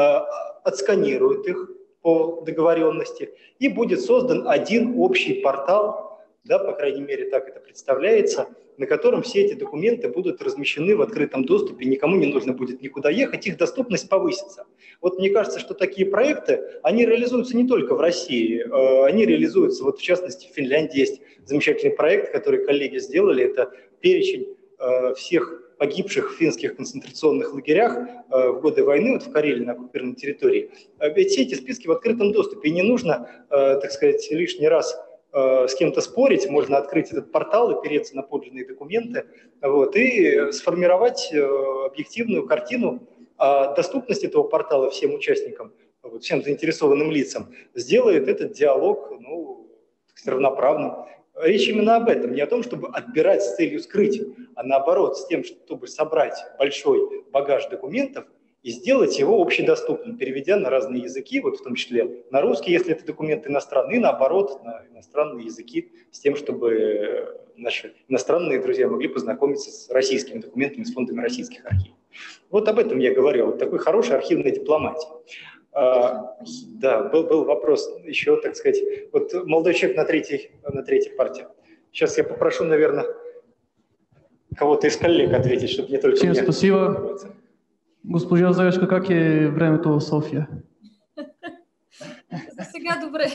отсканируют их по договоренности, и будет создан один общий портал, да, по крайней мере так это представляется, на котором все эти документы будут размещены в открытом доступе, никому не нужно будет никуда ехать, их доступность повысится. Вот мне кажется, что такие проекты, они реализуются не только в России, э, они реализуются, вот в частности в Финляндии есть замечательный проект, который коллеги сделали, это перечень э, всех погибших в финских концентрационных лагерях э, в годы войны вот в Карелии на оккупированной территории. Ведь все эти списки в открытом доступе, и не нужно, так сказать, лишний раз Э, с кем-то спорить, можно открыть этот портал, опереться на подлинные документы вот, и сформировать э, объективную картину о доступности этого портала всем участникам, вот, всем заинтересованным лицам, сделает этот диалог ну, равноправным. Речь именно об этом, не о том, чтобы отбирать с целью скрыть, а наоборот, с тем, чтобы собрать большой багаж документов – и сделать его общедоступным, переведя на разные языки, вот в том числе на русский, если это документ иностранный, и наоборот, на иностранные языки, с тем, чтобы наши иностранные друзья могли познакомиться с российскими документами, с фондами российских архивов. Вот об этом я говорил, вот такой хорошей архивной дипломатии. А, да, был, был вопрос еще, так сказать, вот молодой человек на третьей, на третьей партии. Сейчас я попрошу, наверное, кого-то из коллег ответить, чтобы не только Всем спасибо. Госпожа Заячка, как е времето в София? Сега добре.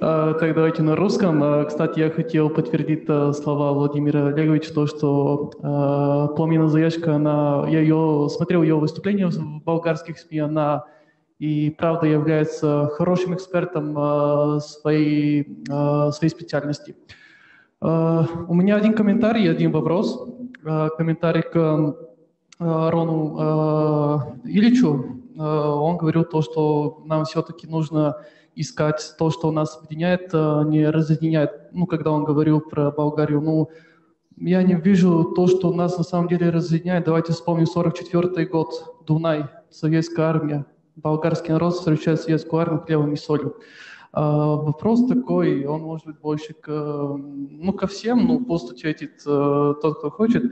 А, так, давайте на русском. А, кстати, я хотел подтвердить а, слова Владимира Олеговича, то, что а, Пламена Заячка, она, я ее смотрел ее выступление в болгарских СМИ, она и правда является хорошим экспертом а, своей, а, своей специальности. А, у меня один комментарий один вопрос. А, комментарий к Рону э, Ильичу, э, он говорил то, что нам все-таки нужно искать то, что нас объединяет, не разъединяет. Ну, когда он говорил про Болгарию, ну, я не вижу то, что нас на самом деле разъединяет. Давайте вспомним 44 год, Дунай, советская армия. Болгарский народ встречает советскую армию хлебом и солью. А, вопрос такой, он может быть больше к, ну, ко всем, ну, пусть ответит тот, кто хочет.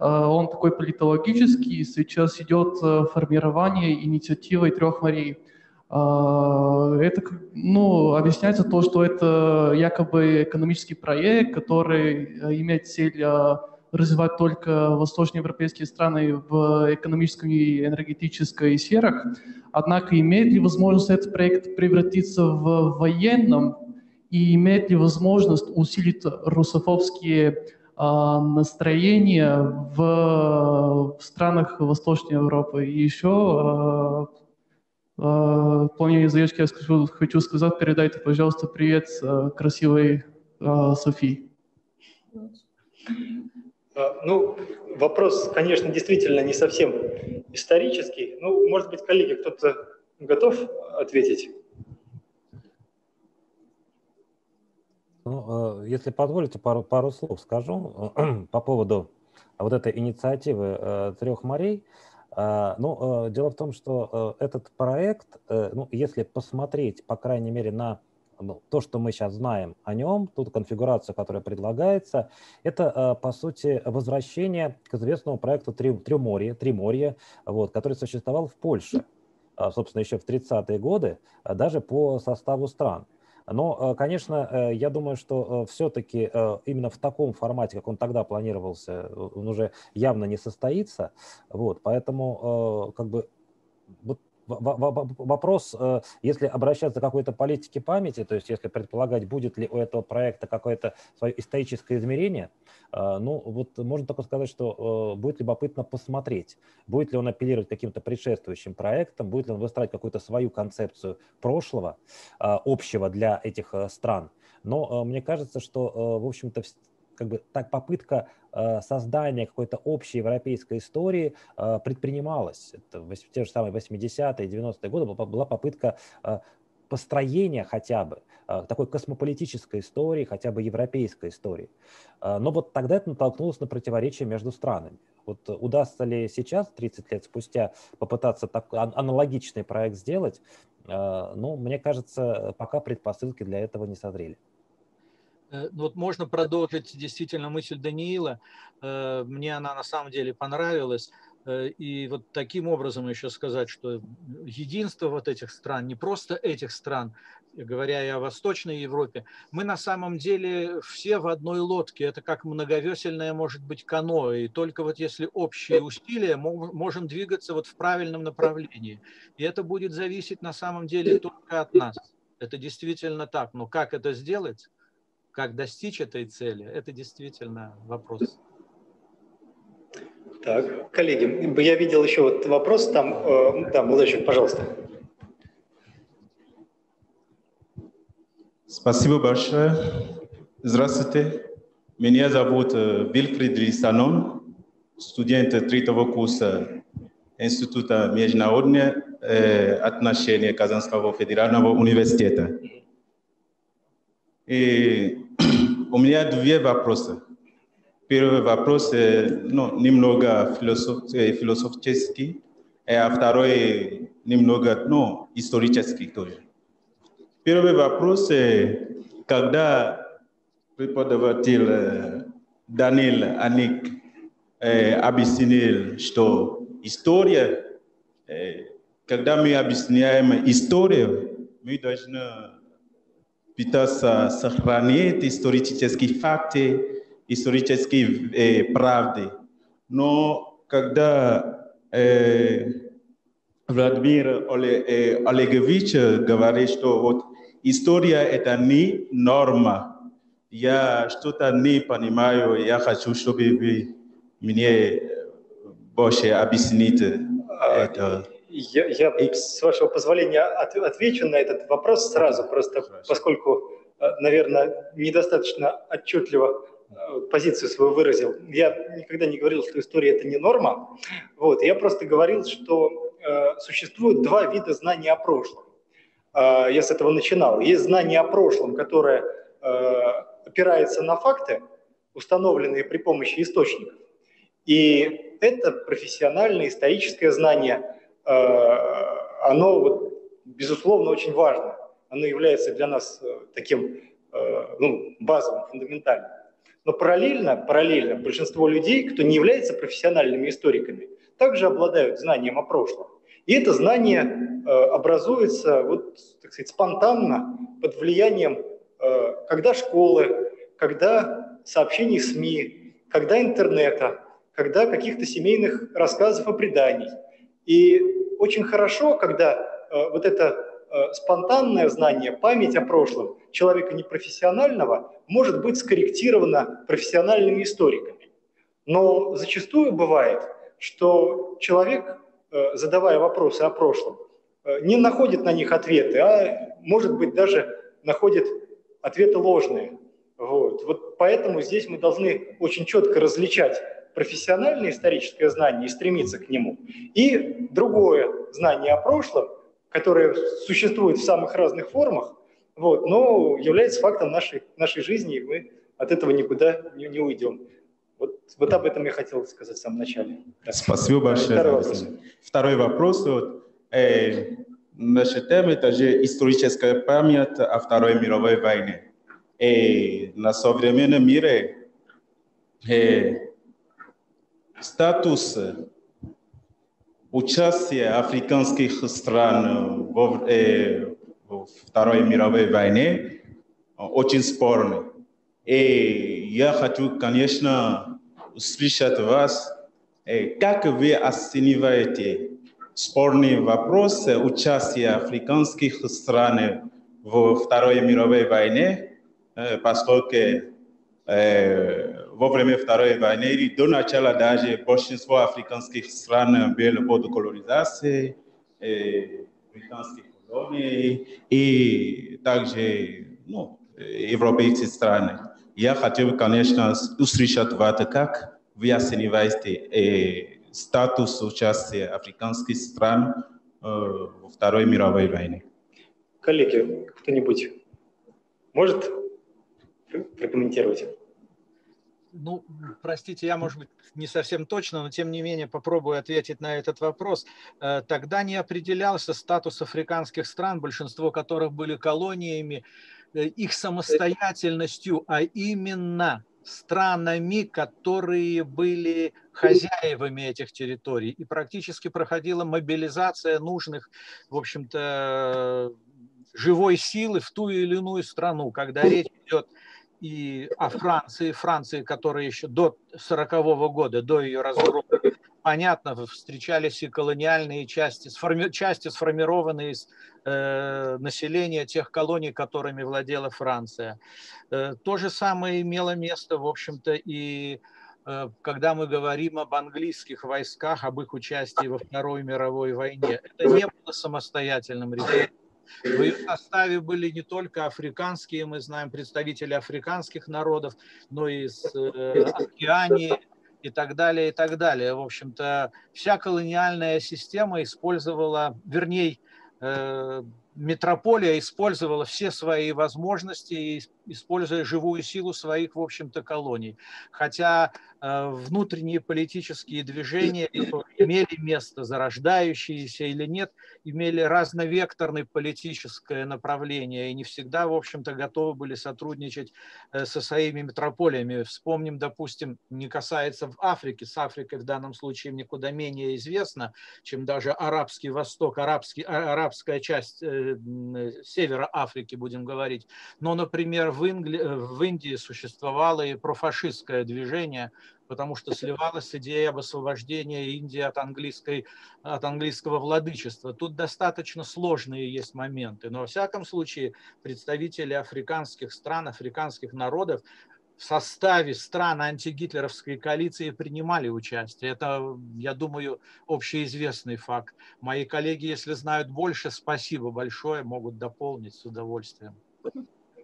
Э, он такой политологический, сейчас идет э, формирование инициативы трех морей. Э, это ну, объясняется то, что это якобы экономический проект, который имеет цель развивать только восточноевропейские страны в экономической и энергетической сферах. Однако имеет ли возможность этот проект превратиться в военном и имеет ли возможность усилить русофобские настроение в, странах Восточной Европы. И еще в плане заявки я скажу, хочу сказать, передайте, пожалуйста, привет а, красивой а, Софии. Ну, вопрос, конечно, действительно не совсем исторический. Ну, может быть, коллеги, кто-то готов ответить? Ну, э, если позволите, пару, пару слов скажу по поводу вот этой инициативы э, трех морей. Э, ну, дело в том, что этот проект, ну, если посмотреть, по крайней мере, на ну, то, что мы сейчас знаем о нем, ту конфигурацию, которая предлагается, это, по сути, возвращение к известному проекту Триморье, Триморье вот, который существовал в Польше, собственно, еще в 30-е годы, даже по составу стран. Но, конечно, я думаю, что все-таки именно в таком формате, как он тогда планировался, он уже явно не состоится. Вот, поэтому как бы вот вопрос, э, если обращаться к какой-то политике памяти, то есть если предполагать, будет ли у этого проекта какое-то свое историческое измерение, э, ну вот можно только сказать, что э, будет любопытно посмотреть, будет ли он апеллировать каким-то предшествующим проектам, будет ли он выстраивать какую-то свою концепцию прошлого, общего для этих стран. Но мне кажется, что, в общем-то, как бы так попытка э, создания какой-то общей европейской истории э, предпринималась. Это в те же самые 80-е, 90-е годы была попытка э, построения хотя бы такой космополитической истории, хотя бы европейской истории. Но вот тогда это натолкнулось на противоречие между странами. Вот удастся ли сейчас, 30 лет спустя, попытаться так, аналогичный проект сделать, ну, мне кажется, пока предпосылки для этого не созрели. Э, ну вот можно продолжить действительно мысль Даниила. Э, мне она на самом деле понравилась. Э, и вот таким образом еще сказать, что единство вот этих стран, не просто этих стран, говоря и о Восточной Европе, мы на самом деле все в одной лодке. Это как многовесельное может быть каноэ. И только вот если общие усилия, можем двигаться вот в правильном направлении. И это будет зависеть на самом деле только от нас. Это действительно так. Но как это сделать? Как достичь этой цели, это действительно вопрос. Так, коллеги, я видел еще вот вопрос там, э, молодой человек, пожалуйста. Спасибо большое. Здравствуйте. Меня зовут э, Вильфрид Рисанон, студент третьего курса Института международных э, отношений Казанского федерального университета. И у меня две вопроса. Первый вопрос ну, немного философ, философический, а второй немного ну, исторический тоже. Первый вопрос, когда преподаватель Данил Аник объяснил, что история, когда мы объясняем историю, мы должны пытаться сохранить исторические факты, исторические э, правды. Но когда э, Владимир Олегович говорит, что вот история это не норма, я что-то не понимаю, я хочу, чтобы вы мне больше объясните это. Я, я с вашего позволения, от, отвечу на этот вопрос сразу, просто поскольку, э, наверное, недостаточно отчетливо э, позицию свою выразил. Я никогда не говорил, что история это не норма. Вот, я просто говорил, что э, существует два вида знаний о прошлом. Э, я с этого начинал. Есть знание о прошлом, которое э, опирается на факты, установленные при помощи источников. И это профессиональное историческое знание – оно, вот, безусловно, очень важно. Оно является для нас э, таким э, ну, базовым, фундаментальным. Но параллельно, параллельно большинство людей, кто не является профессиональными историками, также обладают знанием о прошлом. И это знание образуется вот, так сказать, спонтанно под влиянием когда школы, когда сообщений СМИ, когда интернета, когда каких-то семейных рассказов и преданий – и очень хорошо, когда э, вот это э, спонтанное знание, память о прошлом человека непрофессионального может быть скорректировано профессиональными историками. Но зачастую бывает, что человек, э, задавая вопросы о прошлом, не находит на них ответы, а может быть даже находит ответы ложные. Вот. вот поэтому здесь мы должны очень четко различать профессиональное историческое знание и стремиться к нему, и другое знание о прошлом, которое существует в самых разных формах, вот, но является фактом нашей, нашей жизни, и мы от этого никуда не, не уйдем. Вот, вот об этом я хотел сказать в самом начале. Да. Спасибо большое. Второй вопрос. Второй вопрос. Вот, э, Наш тема – это же историческая память о Второй мировой войне. И на современном мире э, статус участия африканских стран во, э, Второй мировой войне очень спорный. И я хочу, конечно, услышать вас, э, как вы оцениваете спорный вопрос участия африканских стран во Второй мировой войне, э, поскольку во время Второй войны и до начала даже большинство африканских стран были под колонизацией, британских колоний и также ну, европейские страны. Я хотел, конечно, услышать вас, как вы оцениваете статус участия африканских стран во Второй мировой войне. Коллеги, кто-нибудь может прокомментировать? Ну, простите, я, может быть, не совсем точно, но тем не менее попробую ответить на этот вопрос. Тогда не определялся статус африканских стран, большинство которых были колониями, их самостоятельностью, а именно странами, которые были хозяевами этих территорий. И практически проходила мобилизация нужных, в общем-то, живой силы в ту или иную страну, когда речь идет и о Франции, Франции, которая еще до 40 -го года, до ее разгрома, понятно, встречались и колониальные части, сформи, части сформированные из э, населения тех колоний, которыми владела Франция. Э, то же самое имело место, в общем-то, и э, когда мы говорим об английских войсках, об их участии во Второй мировой войне. Это не было самостоятельным решением в ее составе были не только африканские, мы знаем, представители африканских народов, но и из э, Океании и так далее, и так далее. В общем-то, вся колониальная система использовала, вернее, э, метрополия использовала все свои возможности, используя живую силу своих, в общем-то, колоний. Хотя э, внутренние политические движения имели место, зарождающиеся или нет, имели разновекторное политическое направление и не всегда, в общем-то, готовы были сотрудничать э, со своими метрополиями. Вспомним, допустим, не касается в Африке, с Африкой в данном случае мне куда менее известно, чем даже арабский Восток, арабский, а, арабская часть э, севера Африки, будем говорить. Но, например, в, Ингли... Э, в Индии существовало и профашистское движение, потому что сливалась идея об освобождении Индии от, английской, от английского владычества. Тут достаточно сложные есть моменты, но во всяком случае представители африканских стран, африканских народов в составе стран антигитлеровской коалиции принимали участие. Это, я думаю, общеизвестный факт. Мои коллеги, если знают больше, спасибо большое, могут дополнить с удовольствием.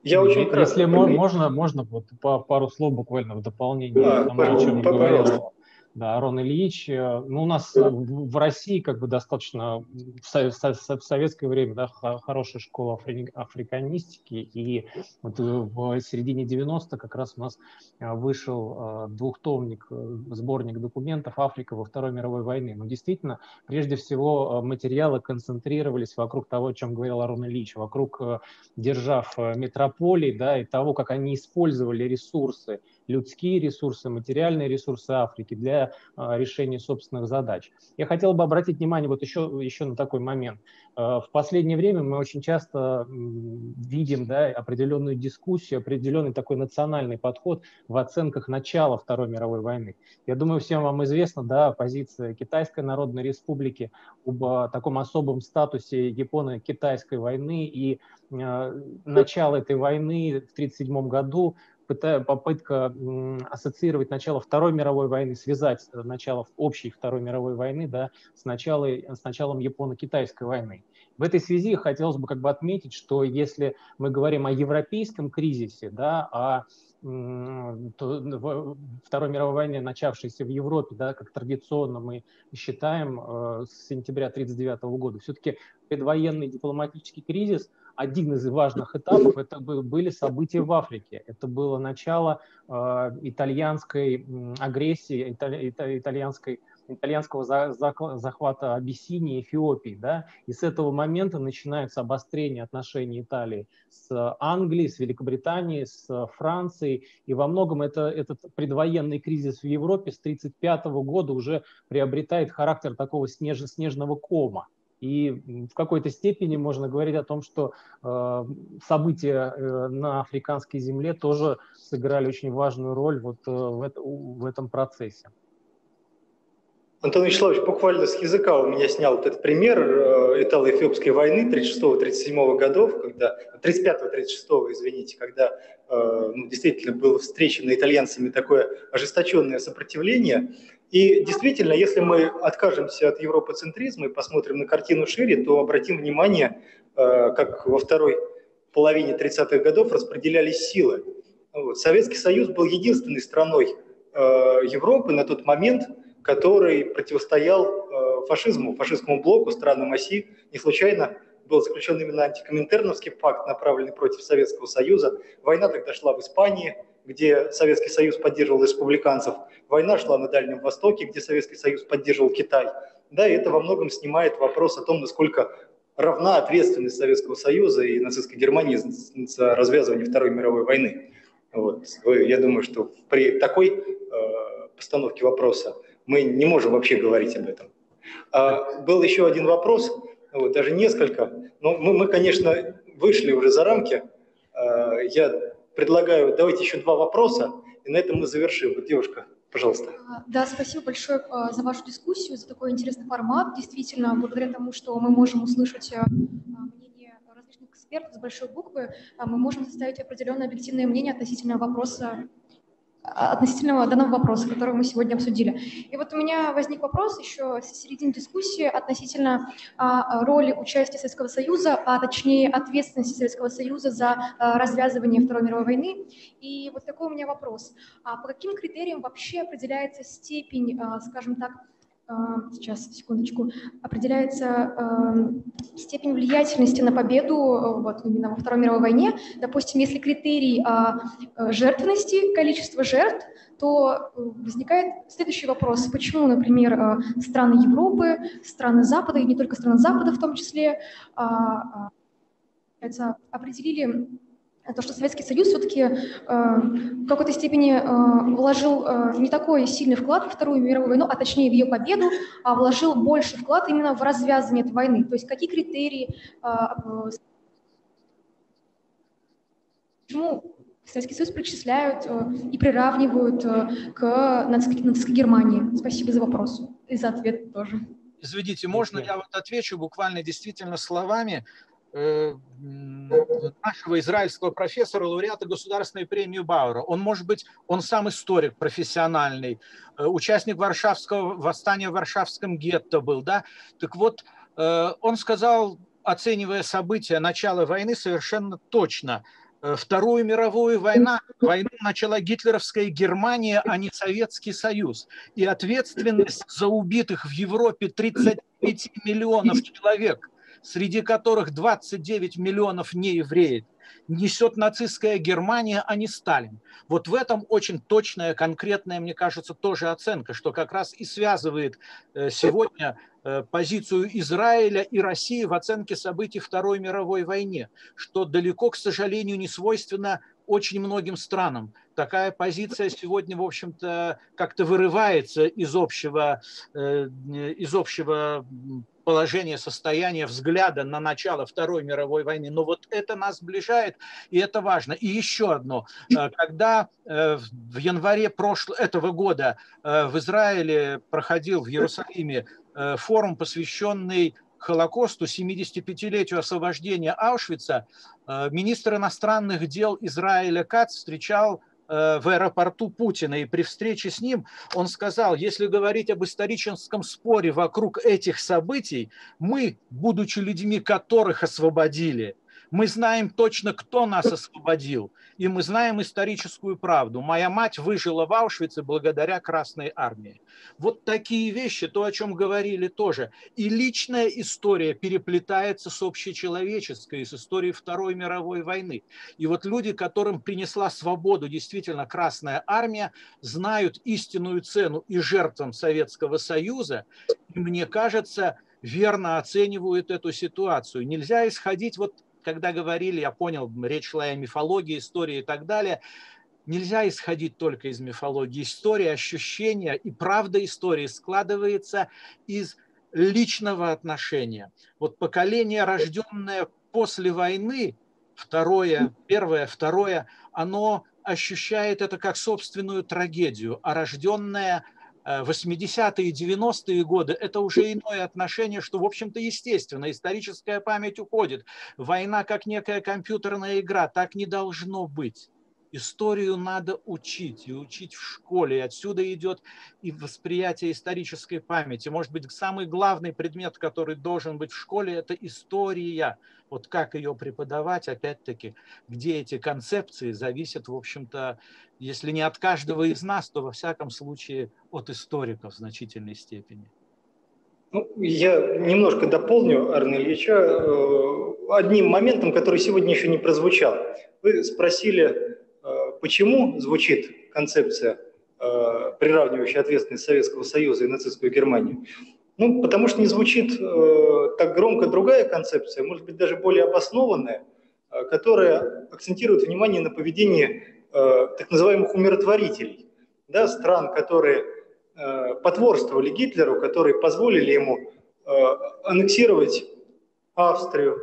Я очень Если кратко. можно, можно вот по пару слов буквально в дополнение а, к тому, о чем говорил да, Арон Ильич. Э, ну, у нас в России как бы достаточно в советское время да, хорошая школа африканистики, и вот в середине 90 как раз у нас э, вышел э, двухтомник, сборник документов «Африка во Второй мировой войне». Но действительно, прежде всего, материалы концентрировались вокруг того, о чем говорил Арон Ильич, вокруг держав метрополий, да, и того, как они использовали ресурсы людские ресурсы, материальные ресурсы Африки для а, решения собственных задач. Я хотел бы обратить внимание вот еще, еще на такой момент. А, в последнее время мы очень часто видим да, определенную дискуссию, определенный такой национальный подход в оценках начала Второй мировой войны. Я думаю, всем вам известна да, позиция Китайской Народной Республики об а, таком особом статусе Японо-Китайской войны и начало этой войны в 1937 году попытка ассоциировать начало Второй мировой войны, связать начало общей Второй мировой войны да, с, началом, с началом Японо-Китайской войны. В этой связи хотелось бы как бы отметить, что если мы говорим о европейском кризисе, да, о то Второй мировой войне, начавшейся в Европе, да, как традиционно мы считаем, э, с сентября 1939 года, все-таки предвоенный дипломатический кризис один из важных этапов это были события в Африке. Это было начало э, итальянской агрессии, итальянской итальянского захвата Абиссинии, Эфиопии, да, и с этого момента начинается обострение отношений Италии с Англией, с Великобританией, с Францией, и во многом это, этот предвоенный кризис в Европе с 1935 года уже приобретает характер такого снеж, снежного кома. И в какой-то степени можно говорить о том, что э, события э, на африканской земле тоже сыграли очень важную роль вот, э, в этом процессе. Антон Вячеславович буквально с языка у меня снял этот пример э, Итало-Эфиопской войны 36-37 годов, когда 35-36, извините, когда э, ну, действительно было встречено итальянцами такое ожесточенное сопротивление. И действительно, если мы откажемся от европоцентризма и посмотрим на картину шире, то обратим внимание, э, как во второй половине 30-х годов распределялись силы. Советский Союз был единственной страной Европы на тот момент, который противостоял э, фашизму, фашистскому блоку, странам оси. Не случайно был заключен именно антикоминтерновский пакт, направленный против Советского Союза. Война тогда шла в Испании, где Советский Союз поддерживал республиканцев. Война шла на Дальнем Востоке, где Советский Союз поддерживал Китай. Да, и это во многом снимает вопрос о том, насколько равна ответственность Советского Союза и нацистской Германии за развязывание Второй мировой войны. Вот. Я думаю, что при такой э, постановке вопроса мы не можем вообще говорить об этом. А, был еще один вопрос, вот, даже несколько, но мы, мы, конечно, вышли уже за рамки. А, я предлагаю, давайте еще два вопроса, и на этом мы завершим. Вот, девушка, пожалуйста. А, да, спасибо большое а, за вашу дискуссию, за такой интересный формат. Действительно, благодаря тому, что мы можем услышать а, мнение различных экспертов с большой буквы, мы можем составить определенное объективное мнение относительно вопроса относительно данного вопроса, который мы сегодня обсудили. И вот у меня возник вопрос еще с середины дискуссии относительно а, роли участия Советского Союза, а точнее ответственности Советского Союза за а, развязывание Второй мировой войны. И вот такой у меня вопрос. А по каким критериям вообще определяется степень, а, скажем так, а, сейчас, секундочку, определяется э, степень влиятельности на победу э, вот, именно во Второй мировой войне. Допустим, если критерий э, жертвенности, количество жертв, то возникает следующий вопрос. Почему, например, страны Европы, страны Запада, и не только страны Запада в том числе, определили то, что Советский Союз все-таки э, в какой-то степени э, вложил э, не такой сильный вклад в Вторую мировую войну, а точнее в ее победу, а вложил больше вклад именно в развязывание этой войны. То есть какие критерии, э, э, почему Советский Союз причисляют э, и приравнивают э, к нацистской, нацистской Германии? Спасибо за вопрос и за ответ тоже. Извините, можно я вот отвечу буквально действительно словами? Э, нашего израильского профессора, лауреата государственной премии Бауэра. Он, может быть, он сам историк профессиональный, э, участник Варшавского восстания в Варшавском гетто был, да. Так вот, э, он сказал, оценивая события начала войны, совершенно точно, Вторую мировую войну, войну начала гитлеровская Германия, а не Советский Союз. И ответственность за убитых в Европе 35 миллионов человек – среди которых 29 миллионов неевреев, несет нацистская Германия, а не Сталин. Вот в этом очень точная, конкретная, мне кажется, тоже оценка, что как раз и связывает э, сегодня э, позицию Израиля и России в оценке событий Второй мировой войны, что далеко, к сожалению, не свойственно очень многим странам. Такая позиция сегодня, в общем-то, как-то вырывается из общего, э, из общего положение, состояние взгляда на начало Второй мировой войны. Но вот это нас сближает, и это важно. И еще одно. Э, когда э, в январе прошлого, этого года э, в Израиле проходил в Иерусалиме форум, посвященный Холокосту, 75-летию освобождения Аушвица, министр иностранных дел Израиля Кац встречал в аэропорту Путина, и при встрече с ним он сказал, если говорить об историческом споре вокруг этих событий, мы, будучи людьми, которых освободили, Мы знаем точно, кто нас освободил, и мы знаем историческую правду. Моя мать выжила в Аушвице благодаря Красной Армии. Вот такие вещи, то, о чем говорили тоже. И личная история переплетается с общечеловеческой, с историей Второй мировой войны. И вот люди, которым принесла свободу действительно Красная Армия, знают истинную цену и жертвам Советского Союза. И мне кажется, верно оценивают эту ситуацию. Нельзя исходить вот когда говорили, я понял, речь шла о мифологии, истории и так далее, нельзя исходить только из мифологии. История, ощущения и правда истории складывается из личного отношения. Вот поколение, рожденное после войны, второе, первое, второе, оно ощущает это как собственную трагедию, а рожденное – 80-е и 90-е годы – это уже иное отношение, что, в общем-то, естественно. Историческая память уходит. Война как некая компьютерная игра. Так не должно быть. Историю надо учить, и учить в школе. И отсюда идет и восприятие исторической памяти. Может быть, самый главный предмет, который должен быть в школе, это история. Вот как ее преподавать, опять-таки, где эти концепции зависят, в общем-то, если не от каждого из нас, то во всяком случае от историков в значительной степени. Ну, я немножко дополню Арна Ильича э, одним моментом, который сегодня еще не прозвучал. Вы спросили, почему звучит концепция, э, приравнивающая ответственность Советского Союза и нацистскую Германию. Ну, потому что не звучит так громко другая концепция, может быть, даже более обоснованная, которая акцентирует внимание на поведении Э, так называемых умиротворителей, да, стран, которые э, потворствовали Гитлеру, которые позволили ему э, аннексировать Австрию,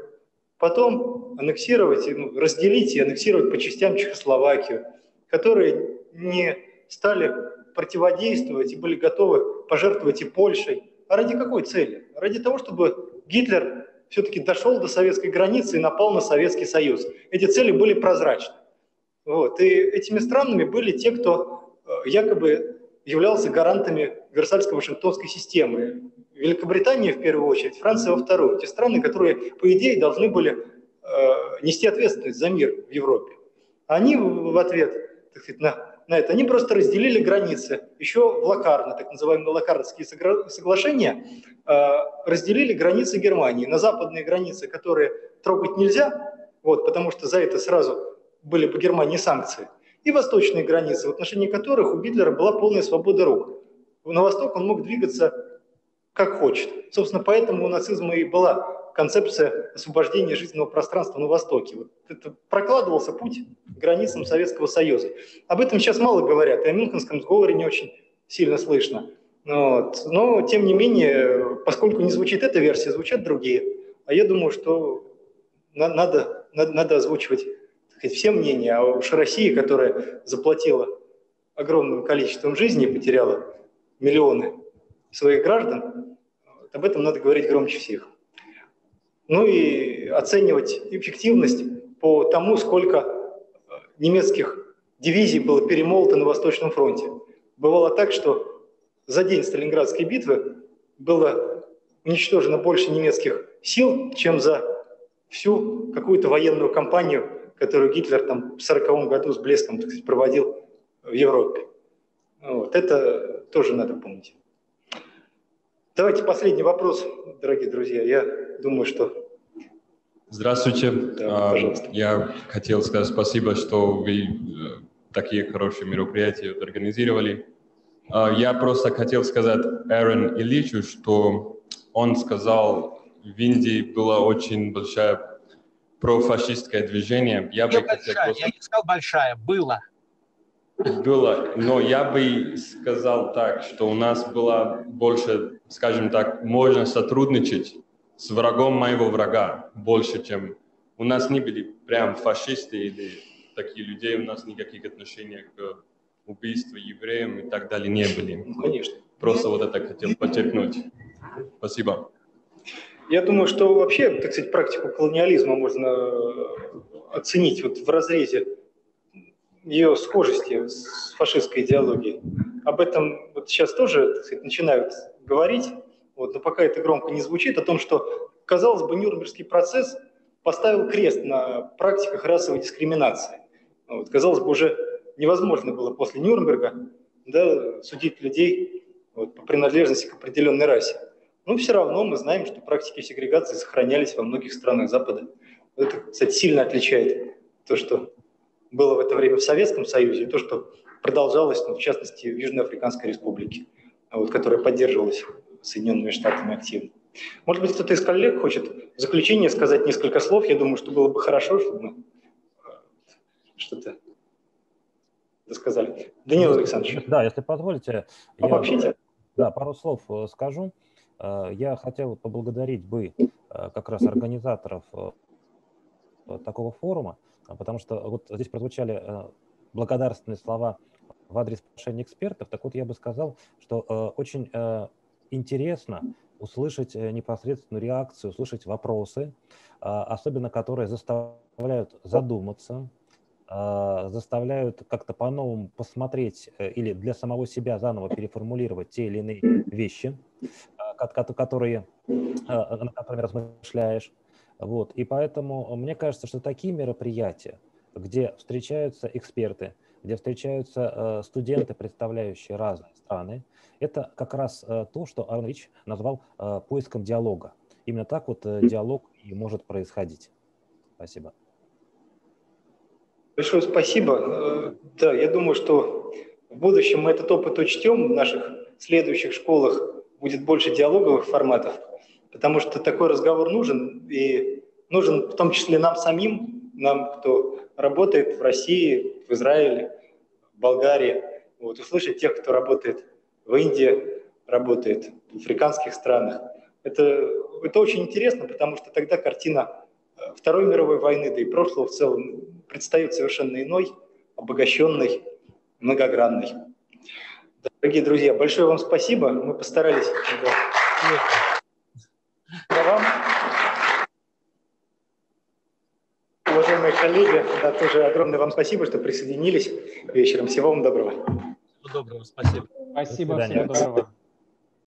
потом аннексировать, ну, разделить и аннексировать по частям Чехословакию, которые не стали противодействовать и были готовы пожертвовать и Польшей. А ради какой цели? Ради того, чтобы Гитлер все-таки дошел до советской границы и напал на Советский Союз. Эти цели были прозрачны. Вот. И этими странами были те, кто э, якобы являлся гарантами Версальско-Вашингтонской системы. Великобритания в первую очередь, Франция во вторую. Те страны, которые, по идее, должны были э, нести ответственность за мир в Европе. Они в ответ так сказать, на, на это, они просто разделили границы. Еще в Лакарно, так называемые Лакарнские соглашения, э, разделили границы Германии. На западные границы, которые трогать нельзя, вот, потому что за это сразу были по Германии санкции, и восточные границы, в отношении которых у Гитлера была полная свобода рук. На восток он мог двигаться как хочет. Собственно, поэтому у нацизма и была концепция освобождения жизненного пространства на Востоке. Вот это прокладывался путь к границам Советского Союза. Об этом сейчас мало говорят, и о Мюнхенском сговоре не очень сильно слышно. Вот. Но, тем не менее, поскольку не звучит эта версия, звучат другие. А я думаю, что надо, надо, надо озвучивать сказать, все мнения, а уж Россия, которая заплатила огромным количеством жизней, потеряла миллионы своих граждан, об этом надо говорить громче всех. Ну и оценивать эффективность по тому, сколько э, немецких дивизий было перемолото на Восточном фронте. Бывало так, что за день Сталинградской битвы было уничтожено больше немецких сил, чем за всю какую-то военную кампанию которую Гитлер там в 1940 году с блеском так сказать, проводил в Европе. Вот. Это тоже надо помнить. Давайте последний вопрос, дорогие друзья. Я думаю, что... Здравствуйте. Да, пожалуйста. Я хотел сказать спасибо, что вы э, такие хорошие мероприятия организировали. А, я просто хотел сказать Эрен Ильичу, что он сказал, в Индии была очень большая профашистское движение. Я, бы большая, просто... я не сказал большая, было. Было, но я бы сказал так, что у нас было больше, скажем так, можно сотрудничать с врагом моего врага больше, чем у нас не были прям фашисты или такие людей, у нас никаких отношений к убийству евреям и так далее не были. Конечно. Просто вот это хотел подчеркнуть. Спасибо. Я думаю, что вообще, так сказать, практику колониализма можно э, оценить вот в разрезе ее схожести с фашистской идеологией. Об этом вот сейчас тоже так сказать, начинают говорить, вот, но пока это громко не звучит, о том, что, казалось бы, Нюрнбергский процесс поставил крест на практиках расовой дискриминации. Вот, казалось бы, уже невозможно было после Нюрнберга да, судить людей вот, по принадлежности к определенной расе. Но все равно мы знаем, что практики сегрегации сохранялись во многих странах Запада. Это, кстати, сильно отличает то, что было в это время в Советском Союзе, и то, что продолжалось, ну, в частности, в Южноафриканской Республике, вот, которая поддерживалась Соединенными Штатами активно. Может быть, кто-то из коллег хочет в заключение сказать несколько слов. Я думаю, что было бы хорошо, чтобы мы э, что-то сказали. Данил Александрович. Да, если позволите. Обобщите. Я, да, пару слов э, скажу. Э, я хотел поблагодарить бы как раз организаторов такого форума, потому что вот здесь прозвучали благодарственные слова в адрес повышения экспертов. Так вот, я бы сказал, что очень интересно услышать э, непосредственную реакцию, услышать вопросы, особенно которые заставляют задуматься, заставляют как-то по-новому посмотреть э, или для самого себя заново переформулировать те или иные вещи, которые, над которыми размышляешь. Вот. И поэтому мне кажется, что такие мероприятия, где встречаются эксперты, где встречаются э, студенты, представляющие разные страны, это как раз э, то, что Арон Рич назвал э, поиском диалога. Именно так вот диалог и может происходить. Спасибо. Большое спасибо. Да, я думаю, что в будущем мы этот опыт учтем. В наших следующих школах будет больше диалоговых форматов, потому что такой разговор нужен, и нужен в том числе нам самим, нам, кто работает в России, в Израиле, в Болгарии, вот, услышать тех, кто работает в Индии, работает в африканских странах. Это, это очень интересно, потому что тогда картина э, Второй мировой войны, да и прошлого в целом, предстает совершенно иной, обогащенной, многогранной. Дорогие друзья, большое вам спасибо. Мы постарались. Да. вам. Уважаемые коллеги, да, тоже огромное вам спасибо, что присоединились вечером. Всего вам доброго. Всего доброго, спасибо. Спасибо, всего доброго.